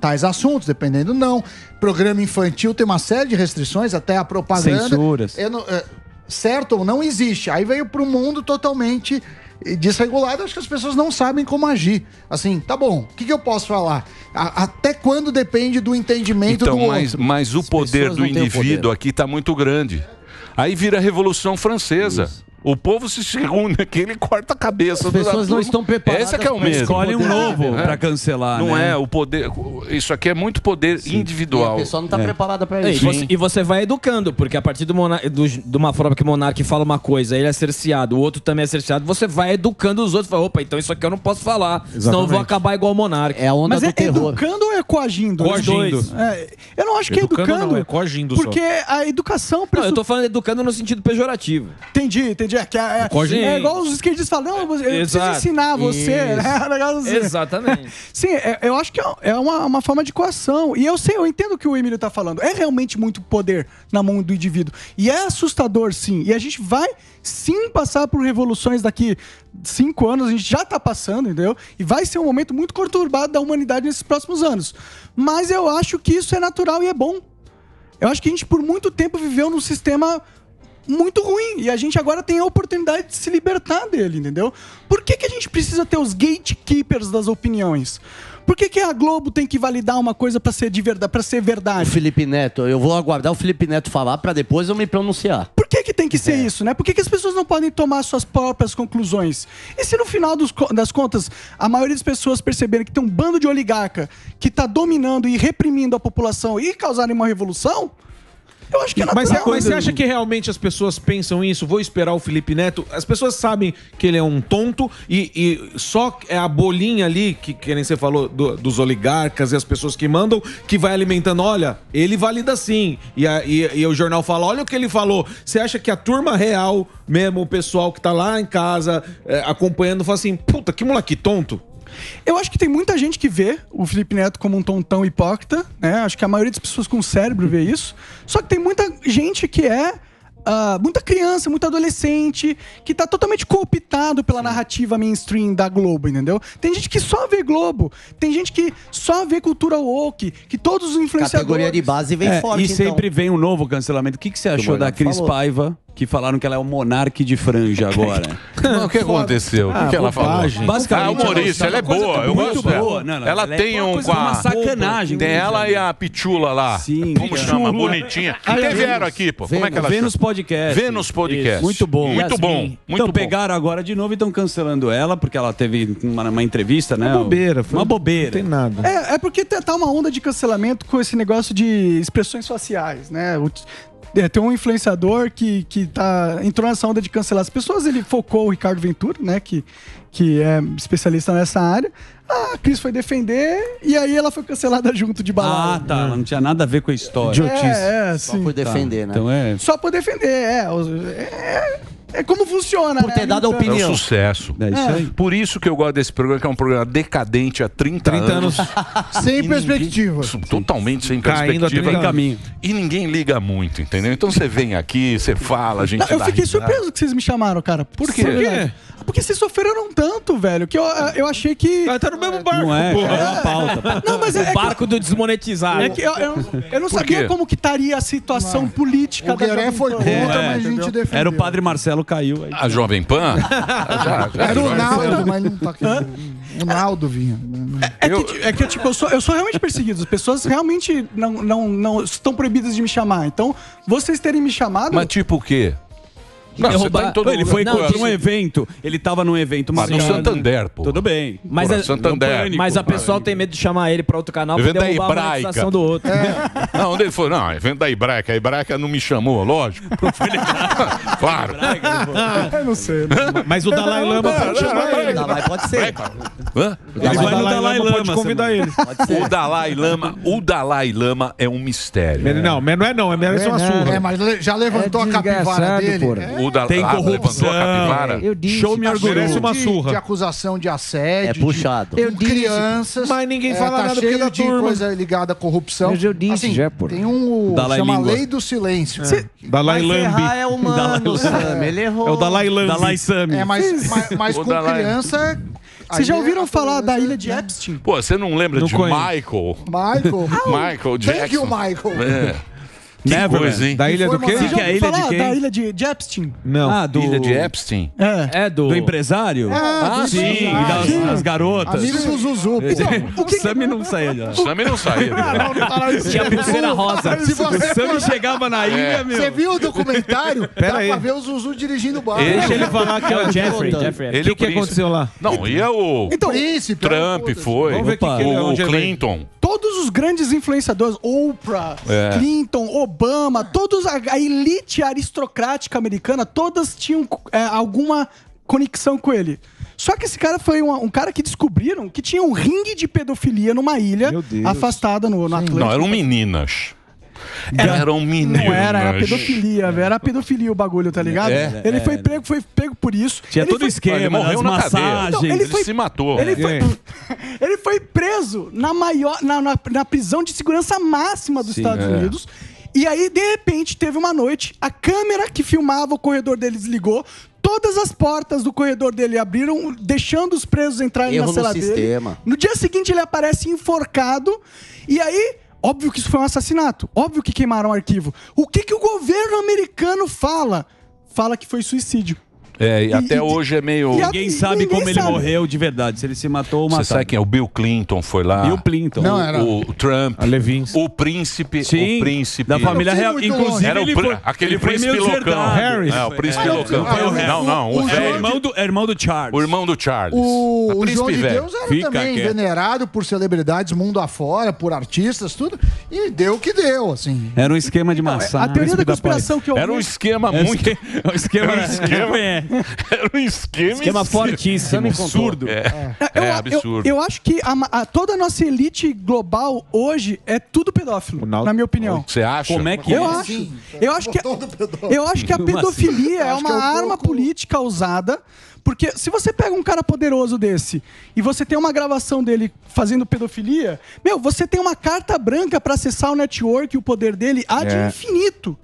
Speaker 5: tais assuntos, dependendo não. Programa infantil tem uma série de restrições, até a propaganda.
Speaker 1: Censuras.
Speaker 5: Eu não- é, certo ou não existe. Aí veio para um mundo totalmente desregulado. Acho que as pessoas não sabem como agir. Assim, tá bom, o que, que eu posso falar? A- até quando depende do entendimento
Speaker 3: Então,
Speaker 5: do
Speaker 3: mas,
Speaker 5: outro?
Speaker 3: mas o poder
Speaker 5: pessoas
Speaker 3: do
Speaker 5: o
Speaker 3: indivíduo
Speaker 5: poder.
Speaker 3: aqui está muito grande. Aí vira a Revolução Francesa. O povo se reúne aqui, ele corta a cabeça.
Speaker 6: As pessoas não estão preparadas
Speaker 3: Esse é que é o mesmo.
Speaker 1: Escolhe um novo
Speaker 3: É.
Speaker 1: pra cancelar,
Speaker 3: Não
Speaker 1: né?
Speaker 3: é, o poder. Isso aqui é muito poder individual.
Speaker 6: E a pessoa não tá
Speaker 1: É.
Speaker 6: preparada pra
Speaker 7: E
Speaker 6: isso.
Speaker 7: você, e você vai educando, porque a partir do do- de uma forma que o monarca fala uma coisa, ele é cerceado, o outro também é cerceado, você vai educando os outros. Fala, opa, então isso aqui eu não posso falar, senão eu vou acabar igual o monarca.
Speaker 6: É a onda
Speaker 2: Mas
Speaker 6: do
Speaker 2: é
Speaker 6: terror.
Speaker 2: educando ou é coagindo? Os
Speaker 4: Coagindo.
Speaker 2: dois. É, eu não acho que é
Speaker 4: Educando
Speaker 2: educando.
Speaker 4: não, é coagindo só.
Speaker 2: Porque a educação...
Speaker 7: Não, eu tô falando educando no sentido pejorativo.
Speaker 2: Entendi, entendi. É, que é, é, é igual os esquerdistas falam, não, eu preciso
Speaker 7: Exato.
Speaker 2: ensinar você, né? Assim.
Speaker 7: Exatamente.
Speaker 2: Sim, é- eu acho que é- é uma, uma forma de coação. E eu sei, eu entendo o que o Emílio tá falando. É realmente muito poder na mão do indivíduo. E é assustador, sim. E a gente vai sim passar por revoluções daqui cinco anos, a gente já tá passando, entendeu? E vai ser um momento muito conturbado da humanidade nesses próximos anos. Mas eu acho que isso é natural e é bom. Eu acho que a gente, por muito tempo, viveu num sistema muito ruim. E a gente agora tem a oportunidade de se libertar dele, entendeu? Por que, que a gente precisa ter os gatekeepers das opiniões? Por que, que a Globo tem que validar uma coisa pra ser de verdade, para ser
Speaker 6: O
Speaker 2: verdade?
Speaker 6: Felipe Neto, eu vou aguardar o Felipe Neto falar pra depois eu me pronunciar.
Speaker 2: Por que, que tem que ser isso, né? Por que, que as pessoas não podem tomar suas próprias conclusões? E se no final dos das contas a maioria das pessoas perceberem que tem um bando de oligarca que tá dominando e reprimindo a população e causarem uma revolução, eu acho que é natural.
Speaker 4: Mas, você- mas você acha que realmente as pessoas pensam isso? Vou esperar o Felipe Neto. As pessoas sabem que ele é um tonto e, e só é a bolinha ali, que, que nem você falou, do- dos oligarcas e as pessoas que mandam, que vai alimentando. Olha, ele valida sim. E, a- e- e o jornal fala: olha o que ele falou. Você acha que a turma real, mesmo o pessoal que tá lá em casa é, acompanhando, fala assim: puta, que moleque tonto.
Speaker 2: Eu acho que tem muita gente que vê o Felipe Neto como um tontão hipócrita, né? Acho que a maioria das pessoas com cérebro vê isso. Só que tem muita gente que é. ah, muita criança, muito adolescente, que tá totalmente cooptado pela narrativa mainstream da Globo, entendeu? Tem gente que só vê Globo, tem gente que só vê cultura woke, que todos os influenciadores...
Speaker 6: Categoria de base vem
Speaker 1: É,
Speaker 6: forte,
Speaker 1: e
Speaker 6: então.
Speaker 1: sempre vem um novo cancelamento. O que, que você achou da Cris
Speaker 6: falou.
Speaker 1: Paiva, que falaram que ela é o monarque de franja agora?
Speaker 3: Não, o que aconteceu? O que,
Speaker 4: Ah,
Speaker 3: ela falou?
Speaker 1: Basicamente,
Speaker 3: Ah, humorista, ela é boa. Eu
Speaker 1: muito
Speaker 3: gosto dela.
Speaker 1: boa. Não, não,
Speaker 3: ela,
Speaker 1: ela é
Speaker 3: tem
Speaker 1: uma
Speaker 3: um
Speaker 1: coisa-
Speaker 3: com a...
Speaker 1: uma sacanagem.
Speaker 3: Tem ela e a Pichula lá.
Speaker 1: Sim.
Speaker 3: Como
Speaker 1: Pichula.
Speaker 3: chama? Bonitinha. Que até vieram aqui, pô. Como é que ela
Speaker 1: Vênus
Speaker 3: chama?
Speaker 1: Podcast.
Speaker 3: Vênus Podcast.
Speaker 1: Isso. Muito bom.
Speaker 3: Muito
Speaker 1: Yasmin.
Speaker 3: bom. Muito
Speaker 1: então
Speaker 3: bom.
Speaker 1: pegaram agora de novo e estão cancelando ela, porque ela teve uma, uma entrevista, né?
Speaker 4: Uma bobeira. foi-
Speaker 1: Uma bobeira.
Speaker 4: Não tem nada.
Speaker 2: É, é porque tá tá uma onda de cancelamento com esse negócio de expressões faciais, né? É, tem um influenciador que, que tá, entrou nessa onda de cancelar as pessoas, ele focou o Ricardo Ventura, né? Que, que é especialista nessa área. A Cris foi defender e aí ela foi cancelada junto de
Speaker 1: Ah,
Speaker 2: balada.
Speaker 1: tá. Ela não tinha nada a ver com a história.
Speaker 2: É, é,
Speaker 6: Só
Speaker 2: sim.
Speaker 6: por defender, né?
Speaker 1: Então é.
Speaker 2: Só por defender, é. os- É, é como funciona,
Speaker 6: Por
Speaker 2: né?
Speaker 6: ter dado a
Speaker 2: Então-
Speaker 3: É um
Speaker 6: opinião.
Speaker 3: sucesso.
Speaker 1: É isso aí.
Speaker 3: Por isso que eu gosto desse programa, que é um programa decadente há 30,
Speaker 4: 30 anos.
Speaker 5: Sem perspectiva.
Speaker 3: ninguém- Totalmente sem
Speaker 4: Caindo a
Speaker 3: perspectiva.
Speaker 4: 30
Speaker 1: caminho.
Speaker 3: E ninguém liga muito, entendeu? Então você vem aqui, você fala, a gente
Speaker 2: Não, eu
Speaker 3: dá
Speaker 2: fiquei
Speaker 3: risada.
Speaker 2: surpreso que vocês me chamaram, cara. Por
Speaker 3: quê?
Speaker 2: Por quê? Porque vocês sofreram tanto, velho, que eu, eu achei que.
Speaker 4: Ah, tá no mesmo barco,
Speaker 1: Não é,
Speaker 4: porra.
Speaker 1: cara, é uma pauta.
Speaker 2: Não, mas é, é que-
Speaker 7: Barco do desmonetizado.
Speaker 2: É que eu, eu, eu não sabia como que estaria a situação política
Speaker 5: O Gueré
Speaker 2: Jovem
Speaker 5: foi contra,
Speaker 1: É,
Speaker 5: mas a gente defendeu.
Speaker 1: Era o padre Marcelo caiu aí.
Speaker 3: A Jovem Pan? já, já,
Speaker 5: Era o Naldo, mas não tá aqui. O Naldo vinha.
Speaker 2: É que, é que, tipo, eu sou, eu sou realmente perseguido. As pessoas realmente não, não, não estão proibidas de me chamar. Então, vocês terem me chamado.
Speaker 3: Mas tipo o quê? Não, você
Speaker 7: Derrubar-
Speaker 3: tá
Speaker 1: ele foi
Speaker 7: Não,
Speaker 1: para
Speaker 7: isso-
Speaker 1: um evento. Ele tava num evento
Speaker 3: Mas no. Santander, pô.
Speaker 1: Tudo bem.
Speaker 7: Mas,
Speaker 3: Porra,
Speaker 7: a,
Speaker 3: Santander.
Speaker 1: pânico,
Speaker 7: mas a pessoa tem medo de chamar ele pra outro canal pra
Speaker 3: Evento da
Speaker 7: derrubar a
Speaker 3: Hebraica.
Speaker 7: monetização do outro.
Speaker 3: Não, onde ele falou, não, evento da Hebraica. A Hebraica não me chamou, lógico. claro.
Speaker 2: eu não sei.
Speaker 4: Mas o Dalai Lama pode chamar ele.
Speaker 6: Tá, mas pode ser.
Speaker 1: Ele vai no Dalai Lama.
Speaker 4: pode convidar ele.
Speaker 3: O Dalai Lama, o Dalai Lama é um mistério.
Speaker 4: Ele- Não, mas não é não, é merece uma surra.
Speaker 5: É, mas já levantou
Speaker 8: É
Speaker 5: a capivara
Speaker 8: desgraçado,
Speaker 5: dele. É,
Speaker 3: O Dalai
Speaker 1: Tem
Speaker 3: Lama
Speaker 1: corrupção.
Speaker 3: levantou a capivara.
Speaker 8: Eu disse.
Speaker 1: Show me orgulho.
Speaker 4: Merece uma
Speaker 5: de,
Speaker 4: surra.
Speaker 5: de acusação de assédio.
Speaker 6: É
Speaker 5: de-
Speaker 6: puxado.
Speaker 8: Eu
Speaker 5: com
Speaker 8: disse.
Speaker 5: crianças.
Speaker 4: Mas ninguém
Speaker 5: É,
Speaker 4: fala
Speaker 5: tá
Speaker 4: nada
Speaker 5: cheio
Speaker 4: é da
Speaker 5: de
Speaker 4: turma.
Speaker 5: coisa ligada à corrupção.
Speaker 8: Mas eu disse
Speaker 5: assim,
Speaker 8: já, porra.
Speaker 5: Tem um
Speaker 1: Dalai
Speaker 5: chama
Speaker 1: Língua.
Speaker 5: Lei do Silêncio.
Speaker 4: Dalai
Speaker 6: Mas errar
Speaker 4: Lambi.
Speaker 6: é humano, Sam. Ele errou.
Speaker 4: É o Dalai Lambi.
Speaker 1: Dalai Sami.
Speaker 5: É, mas, mas, mas com
Speaker 3: Dalai-
Speaker 5: criança.
Speaker 2: Vocês já ouviram
Speaker 5: a
Speaker 2: falar da ilha de Epstein?
Speaker 3: Pô, você não lembra
Speaker 4: Não
Speaker 3: de
Speaker 4: conheço.
Speaker 3: Michael?
Speaker 5: Michael.
Speaker 3: Michael Jackson.
Speaker 5: Thank you, Michael.
Speaker 3: É. Que
Speaker 1: Neverland.
Speaker 3: coisa, hein?
Speaker 4: Da ilha do quê?
Speaker 1: Que é a ilha de quem?
Speaker 2: da ilha de, de Epstein?
Speaker 4: Não.
Speaker 1: Ah, do...
Speaker 3: Ilha de Epstein?
Speaker 2: É.
Speaker 7: É do.
Speaker 1: Do empresário?
Speaker 5: Ah,
Speaker 1: sim,
Speaker 5: sim.
Speaker 1: e das,
Speaker 5: Sim.
Speaker 1: das garotas.
Speaker 5: Amigo do Zuzu. pô.
Speaker 1: o Sammy não saía de lá.
Speaker 3: O Sammy não saía. né?
Speaker 7: Tinha pulseira rosa.
Speaker 5: Se você
Speaker 1: O Sammy chegava na ilha, meu.
Speaker 5: Você viu o documentário?
Speaker 4: Pera
Speaker 5: Dá
Speaker 4: aí.
Speaker 5: pra ver o Zuzu dirigindo o barco.
Speaker 3: Deixa
Speaker 4: ele falar que é o
Speaker 7: Jeffrey. Jeffrey.
Speaker 3: Ele
Speaker 4: O que,
Speaker 3: é
Speaker 4: que aconteceu lá?
Speaker 3: Não, ia o
Speaker 5: Então, príncipe.
Speaker 3: Trump
Speaker 5: foda-se.
Speaker 3: foi,
Speaker 4: Vamos ver que que
Speaker 3: o. Clinton.
Speaker 2: Todos os grandes influenciadores, Oprah,
Speaker 3: É.
Speaker 2: Clinton, Obama, todos a, a elite aristocrática americana, todas tinham é, alguma conexão com ele. Só que esse cara foi um, um cara que descobriram que tinha um ringue de pedofilia numa ilha afastada no, no Atlântico.
Speaker 3: Não, eram meninas. Eram meninas.
Speaker 2: Não era, era pedofilia, velho. Era pedofilia o bagulho, tá ligado?
Speaker 3: É,
Speaker 2: ele foi pego, foi pego por isso.
Speaker 1: Tinha
Speaker 2: ele
Speaker 1: todo o esquema,
Speaker 3: Ele morreu na cadeia.
Speaker 2: Então,
Speaker 3: Ele,
Speaker 2: ele foi-
Speaker 3: se matou.
Speaker 2: Ele foi,
Speaker 4: É.
Speaker 2: ele foi preso na maior na, na, na prisão de segurança máxima dos
Speaker 1: Sim,
Speaker 2: Estados
Speaker 1: é.
Speaker 2: Unidos. E aí, de repente, teve uma noite, a câmera que filmava o corredor dele desligou, todas as portas do corredor dele abriram, deixando os presos entrarem
Speaker 6: Erro
Speaker 2: na
Speaker 6: no
Speaker 2: cela dele.
Speaker 6: sistema.
Speaker 2: No dia seguinte, ele aparece enforcado. E aí, óbvio que isso foi um assassinato. Óbvio que queimaram o arquivo. O que, que o governo americano fala? Fala que foi suicídio.
Speaker 3: É, e, até
Speaker 2: e-
Speaker 3: hoje é meio.
Speaker 2: a-
Speaker 1: Ninguém sabe
Speaker 2: Ninguém
Speaker 1: como ele
Speaker 2: sabe.
Speaker 1: morreu de verdade. Se ele se matou ou
Speaker 3: Você
Speaker 1: matou.
Speaker 3: sabe quem é? O Bill Clinton foi lá.
Speaker 1: Bill Clinton.
Speaker 5: Não,
Speaker 3: o,
Speaker 5: era-
Speaker 3: o Trump.
Speaker 4: A Levins.
Speaker 3: O príncipe.
Speaker 1: Sim,
Speaker 3: o príncipe.
Speaker 1: da família real. Inclusive.
Speaker 3: Era o
Speaker 1: ele
Speaker 3: pr-
Speaker 1: foi,
Speaker 3: aquele
Speaker 1: ele
Speaker 3: príncipe loucão.
Speaker 4: Harris.
Speaker 3: É, o príncipe
Speaker 5: Ah, não,
Speaker 3: loucão.
Speaker 5: não,
Speaker 3: Não, não, não,
Speaker 5: o
Speaker 3: o
Speaker 1: É
Speaker 3: velho.
Speaker 1: irmão do, é irmão do Charles.
Speaker 3: O irmão do Charles.
Speaker 5: O,
Speaker 3: A
Speaker 5: o
Speaker 3: príncipe
Speaker 5: João de
Speaker 3: velho.
Speaker 5: Deus era
Speaker 1: Fica
Speaker 5: também
Speaker 1: quieto.
Speaker 5: venerado por celebridades mundo afora, por artistas, tudo. E deu o que deu, assim.
Speaker 1: Era um esquema de
Speaker 2: A
Speaker 1: massagem.
Speaker 2: teoria da conspiração que eu
Speaker 3: Era um esquema
Speaker 1: É
Speaker 3: muito.
Speaker 1: é um esquema.
Speaker 3: Um.
Speaker 1: É.
Speaker 3: Era um esquema.
Speaker 7: Esquema fortíssimo.
Speaker 1: Absurdo.
Speaker 3: É,
Speaker 2: Eu,
Speaker 3: é
Speaker 2: eu-
Speaker 3: absurdo.
Speaker 2: Eu, acho que a a- toda a nossa elite global hoje é tudo pedófilo, na minha opinião.
Speaker 3: Você acha?
Speaker 1: Como é que
Speaker 2: Eu
Speaker 1: é?
Speaker 2: acho. Eu acho que, eu acho que a
Speaker 1: assim?
Speaker 2: pedofilia é uma
Speaker 5: é
Speaker 2: arma
Speaker 5: pouco-
Speaker 2: política usada. Porque se você pega um cara poderoso desse e você tem uma gravação dele fazendo pedofilia, meu, você tem uma carta branca pra acessar o network e o poder dele há de
Speaker 4: É.
Speaker 2: infinito.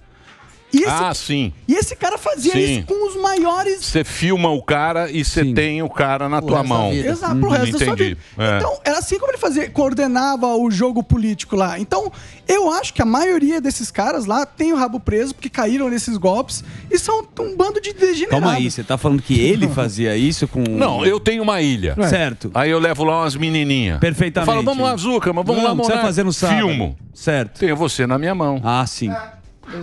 Speaker 2: E esse,
Speaker 3: Ah, sim.
Speaker 2: e esse cara fazia
Speaker 3: Sim.
Speaker 2: isso com os maiores
Speaker 3: Você filma o cara e você tem o cara na
Speaker 6: O
Speaker 3: tua mão.
Speaker 2: Exato, pro resto da sua
Speaker 3: entendi.
Speaker 2: vida.
Speaker 3: É.
Speaker 2: Então, era assim como ele fazia, coordenava o jogo político lá. Então, eu acho que a maioria desses caras lá tem o rabo preso porque caíram nesses golpes e são um bando de degenerados.
Speaker 1: Calma aí, você tá falando que ele fazia isso com.
Speaker 3: Não, eu tenho uma ilha.
Speaker 1: Certo.
Speaker 3: Aí eu levo lá umas menininhas.
Speaker 1: Perfeitamente.
Speaker 3: Fala, vamos lá, Zuca, mas vamos
Speaker 1: Não,
Speaker 3: lá,
Speaker 1: que você vai fazer no sábado?
Speaker 3: Filmo.
Speaker 1: Certo.
Speaker 3: Tenho você na minha mão.
Speaker 1: Ah, sim.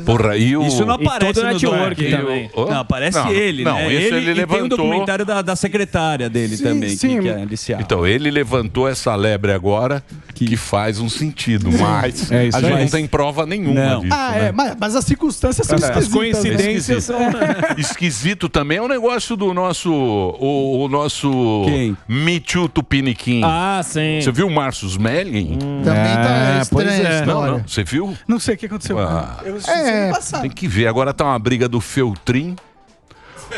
Speaker 3: Porra, e o...
Speaker 1: Isso não aparece no
Speaker 7: network
Speaker 1: doc.
Speaker 7: também.
Speaker 3: Oh?
Speaker 1: Não, aparece
Speaker 3: Não,
Speaker 1: ele,
Speaker 3: não,
Speaker 1: né?
Speaker 3: esse ele
Speaker 1: e tem um
Speaker 3: levantou.
Speaker 1: documentário da, da secretária dele
Speaker 2: Sim,
Speaker 1: também,
Speaker 2: sim.
Speaker 1: que, que é indiciado.
Speaker 3: Então, ele levantou essa lebre agora que, faz um sentido, mas
Speaker 4: É isso
Speaker 3: a gente
Speaker 4: aí.
Speaker 3: não tem prova nenhuma
Speaker 1: Não.
Speaker 3: disso.
Speaker 2: Ah,
Speaker 3: né?
Speaker 2: é, mas, mas as circunstâncias são
Speaker 4: As
Speaker 2: esquisitas.
Speaker 4: coincidências são.
Speaker 3: Esquisito também é o negócio do nosso. O, o nosso.
Speaker 1: Quem?
Speaker 3: Too Tupiniquim.
Speaker 7: Ah, sim.
Speaker 3: Você viu o Marcos Smelling?
Speaker 5: Também tá
Speaker 4: É,
Speaker 5: a
Speaker 4: é.
Speaker 3: Não, não. Você viu?
Speaker 2: Não sei o que aconteceu.
Speaker 3: Ah.
Speaker 2: Eu assisti
Speaker 5: É.
Speaker 3: Tem que ver. Agora tá uma briga do Feltrin.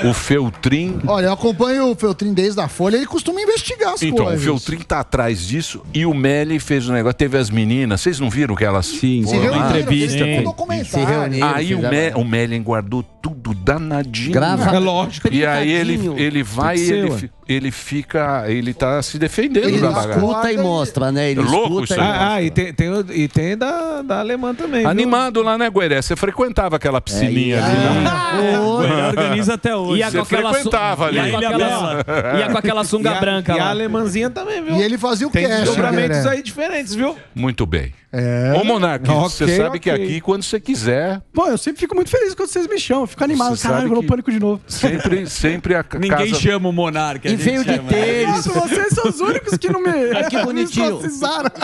Speaker 3: O Feltrin.
Speaker 5: Olha, eu acompanho o Feltrin desde a Folha, ele costuma investigar as
Speaker 3: Então, o
Speaker 5: coisas.
Speaker 3: Feltrin tá atrás disso e o Melly fez um negócio. Teve as meninas, vocês não viram que elas.
Speaker 1: Sim,
Speaker 5: Se
Speaker 1: sim.
Speaker 5: reuniram,
Speaker 1: entrevista.
Speaker 5: fez um documentário.
Speaker 6: Se reuniram.
Speaker 3: Aí o, Me, o Mellen guardou tudo danadinho.
Speaker 6: Grava.
Speaker 4: É lógico.
Speaker 3: E aí ele, ele vai e ele, ele fica. Ele tá se defendendo
Speaker 5: Ele
Speaker 3: da
Speaker 5: escuta
Speaker 6: e mostra, né? Ele
Speaker 3: É louco
Speaker 6: escuta
Speaker 3: isso
Speaker 6: e.
Speaker 4: Ah, ah, e tem, tem, e tem da, da alemã também. viu?
Speaker 3: Animado lá, né, Gueré? Você frequentava aquela piscininha
Speaker 6: É,
Speaker 3: ali, né?
Speaker 1: Ele organiza até hoje.
Speaker 7: Ia
Speaker 3: Você frequentava ali.
Speaker 7: ia com aquela, ia com aquela sunga
Speaker 4: E a,
Speaker 7: branca
Speaker 4: e a
Speaker 7: lá.
Speaker 4: alemãzinha também, viu?
Speaker 5: E ele fazia o
Speaker 4: Tem
Speaker 5: cash,
Speaker 4: desdobramentos
Speaker 5: né?
Speaker 4: aí diferentes, viu?
Speaker 3: Muito bem.
Speaker 5: É.
Speaker 3: Ô, Monark, você
Speaker 4: Ok,
Speaker 3: sabe que
Speaker 4: ok.
Speaker 3: aqui, quando você quiser,
Speaker 2: Pô, eu sempre fico muito feliz quando vocês me chamam. Eu fico animado.
Speaker 3: Você
Speaker 2: Caralho,
Speaker 3: que-
Speaker 2: pânico de novo.
Speaker 3: sempre, sempre a ca-
Speaker 1: Ninguém
Speaker 3: casa...
Speaker 1: chama o Monark. a
Speaker 6: E veio de tênis.
Speaker 2: Nossa, vocês são os únicos que não me.
Speaker 6: que
Speaker 2: me
Speaker 6: bonitinho.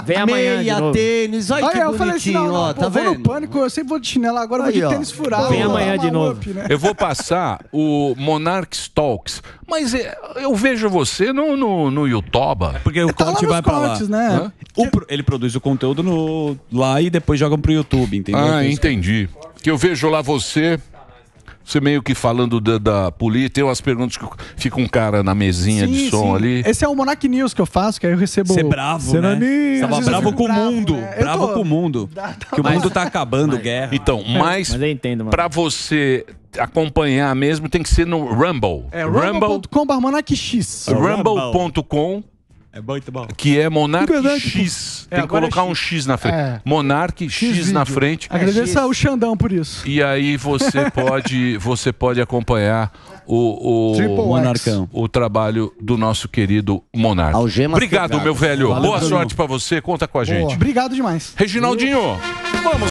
Speaker 7: Vem amanhã de
Speaker 6: Meia, tênis, olha
Speaker 2: Aí
Speaker 6: que
Speaker 2: eu falei assim:
Speaker 6: bonitinho,
Speaker 2: não,
Speaker 6: ó,
Speaker 2: não,
Speaker 6: tá
Speaker 2: pô, vou no
Speaker 6: vendo?
Speaker 2: pânico, eu sempre vou de chinelo, agora eu vou
Speaker 6: Aí,
Speaker 2: de
Speaker 6: ó.
Speaker 2: tênis furado.
Speaker 7: Vem amanhã de novo.
Speaker 2: up, né?
Speaker 3: Eu vou passar o Monarch Talks, mas é, eu vejo você no, no, no YouTube.
Speaker 1: Porque o
Speaker 2: Tá lá
Speaker 1: corte
Speaker 2: nos
Speaker 1: vai pra lá.
Speaker 2: né?
Speaker 1: O ele produz o conteúdo no, lá e depois joga pro YouTube, entendeu?
Speaker 3: Ah, entendi. Que eu vejo lá você, você meio que falando da, da política, tem umas perguntas que fica um cara na mesinha de
Speaker 2: Sim,
Speaker 3: som
Speaker 2: sim.
Speaker 3: ali.
Speaker 2: Esse é o Monark News que eu faço, que aí eu recebo.
Speaker 1: Ser bravo,
Speaker 4: Você
Speaker 1: né?
Speaker 4: é
Speaker 1: Tava
Speaker 2: eu
Speaker 1: bravo com o mundo.
Speaker 2: né?
Speaker 1: Bravo
Speaker 2: tô-
Speaker 1: com o mundo.
Speaker 2: Tá
Speaker 1: que o mundo tá acabando, guerra.
Speaker 3: Então, mas
Speaker 7: Mas eu entendo, mano.
Speaker 3: pra você acompanhar mesmo tem que ser no Rumble.
Speaker 2: É rumble.com.br Monark X.
Speaker 3: Rumble.com
Speaker 1: É muito bom.
Speaker 3: que é Monark
Speaker 2: Verdade.
Speaker 3: X.
Speaker 2: É,
Speaker 3: Tem que
Speaker 2: é
Speaker 3: colocar
Speaker 2: X.
Speaker 3: um X na frente.
Speaker 2: É.
Speaker 3: Monark X, na frente.
Speaker 2: Agradeço ao Xandão por isso.
Speaker 3: E aí você pode, você pode acompanhar o, o,
Speaker 2: Triple X.
Speaker 3: O trabalho do nosso querido Monark.
Speaker 6: Algemas
Speaker 3: Obrigado,
Speaker 6: quebradas.
Speaker 3: meu velho.
Speaker 1: Valeu,
Speaker 3: Boa sorte pra você. Conta com a gente.
Speaker 2: Obrigado demais.
Speaker 3: Reginaldinho, vamos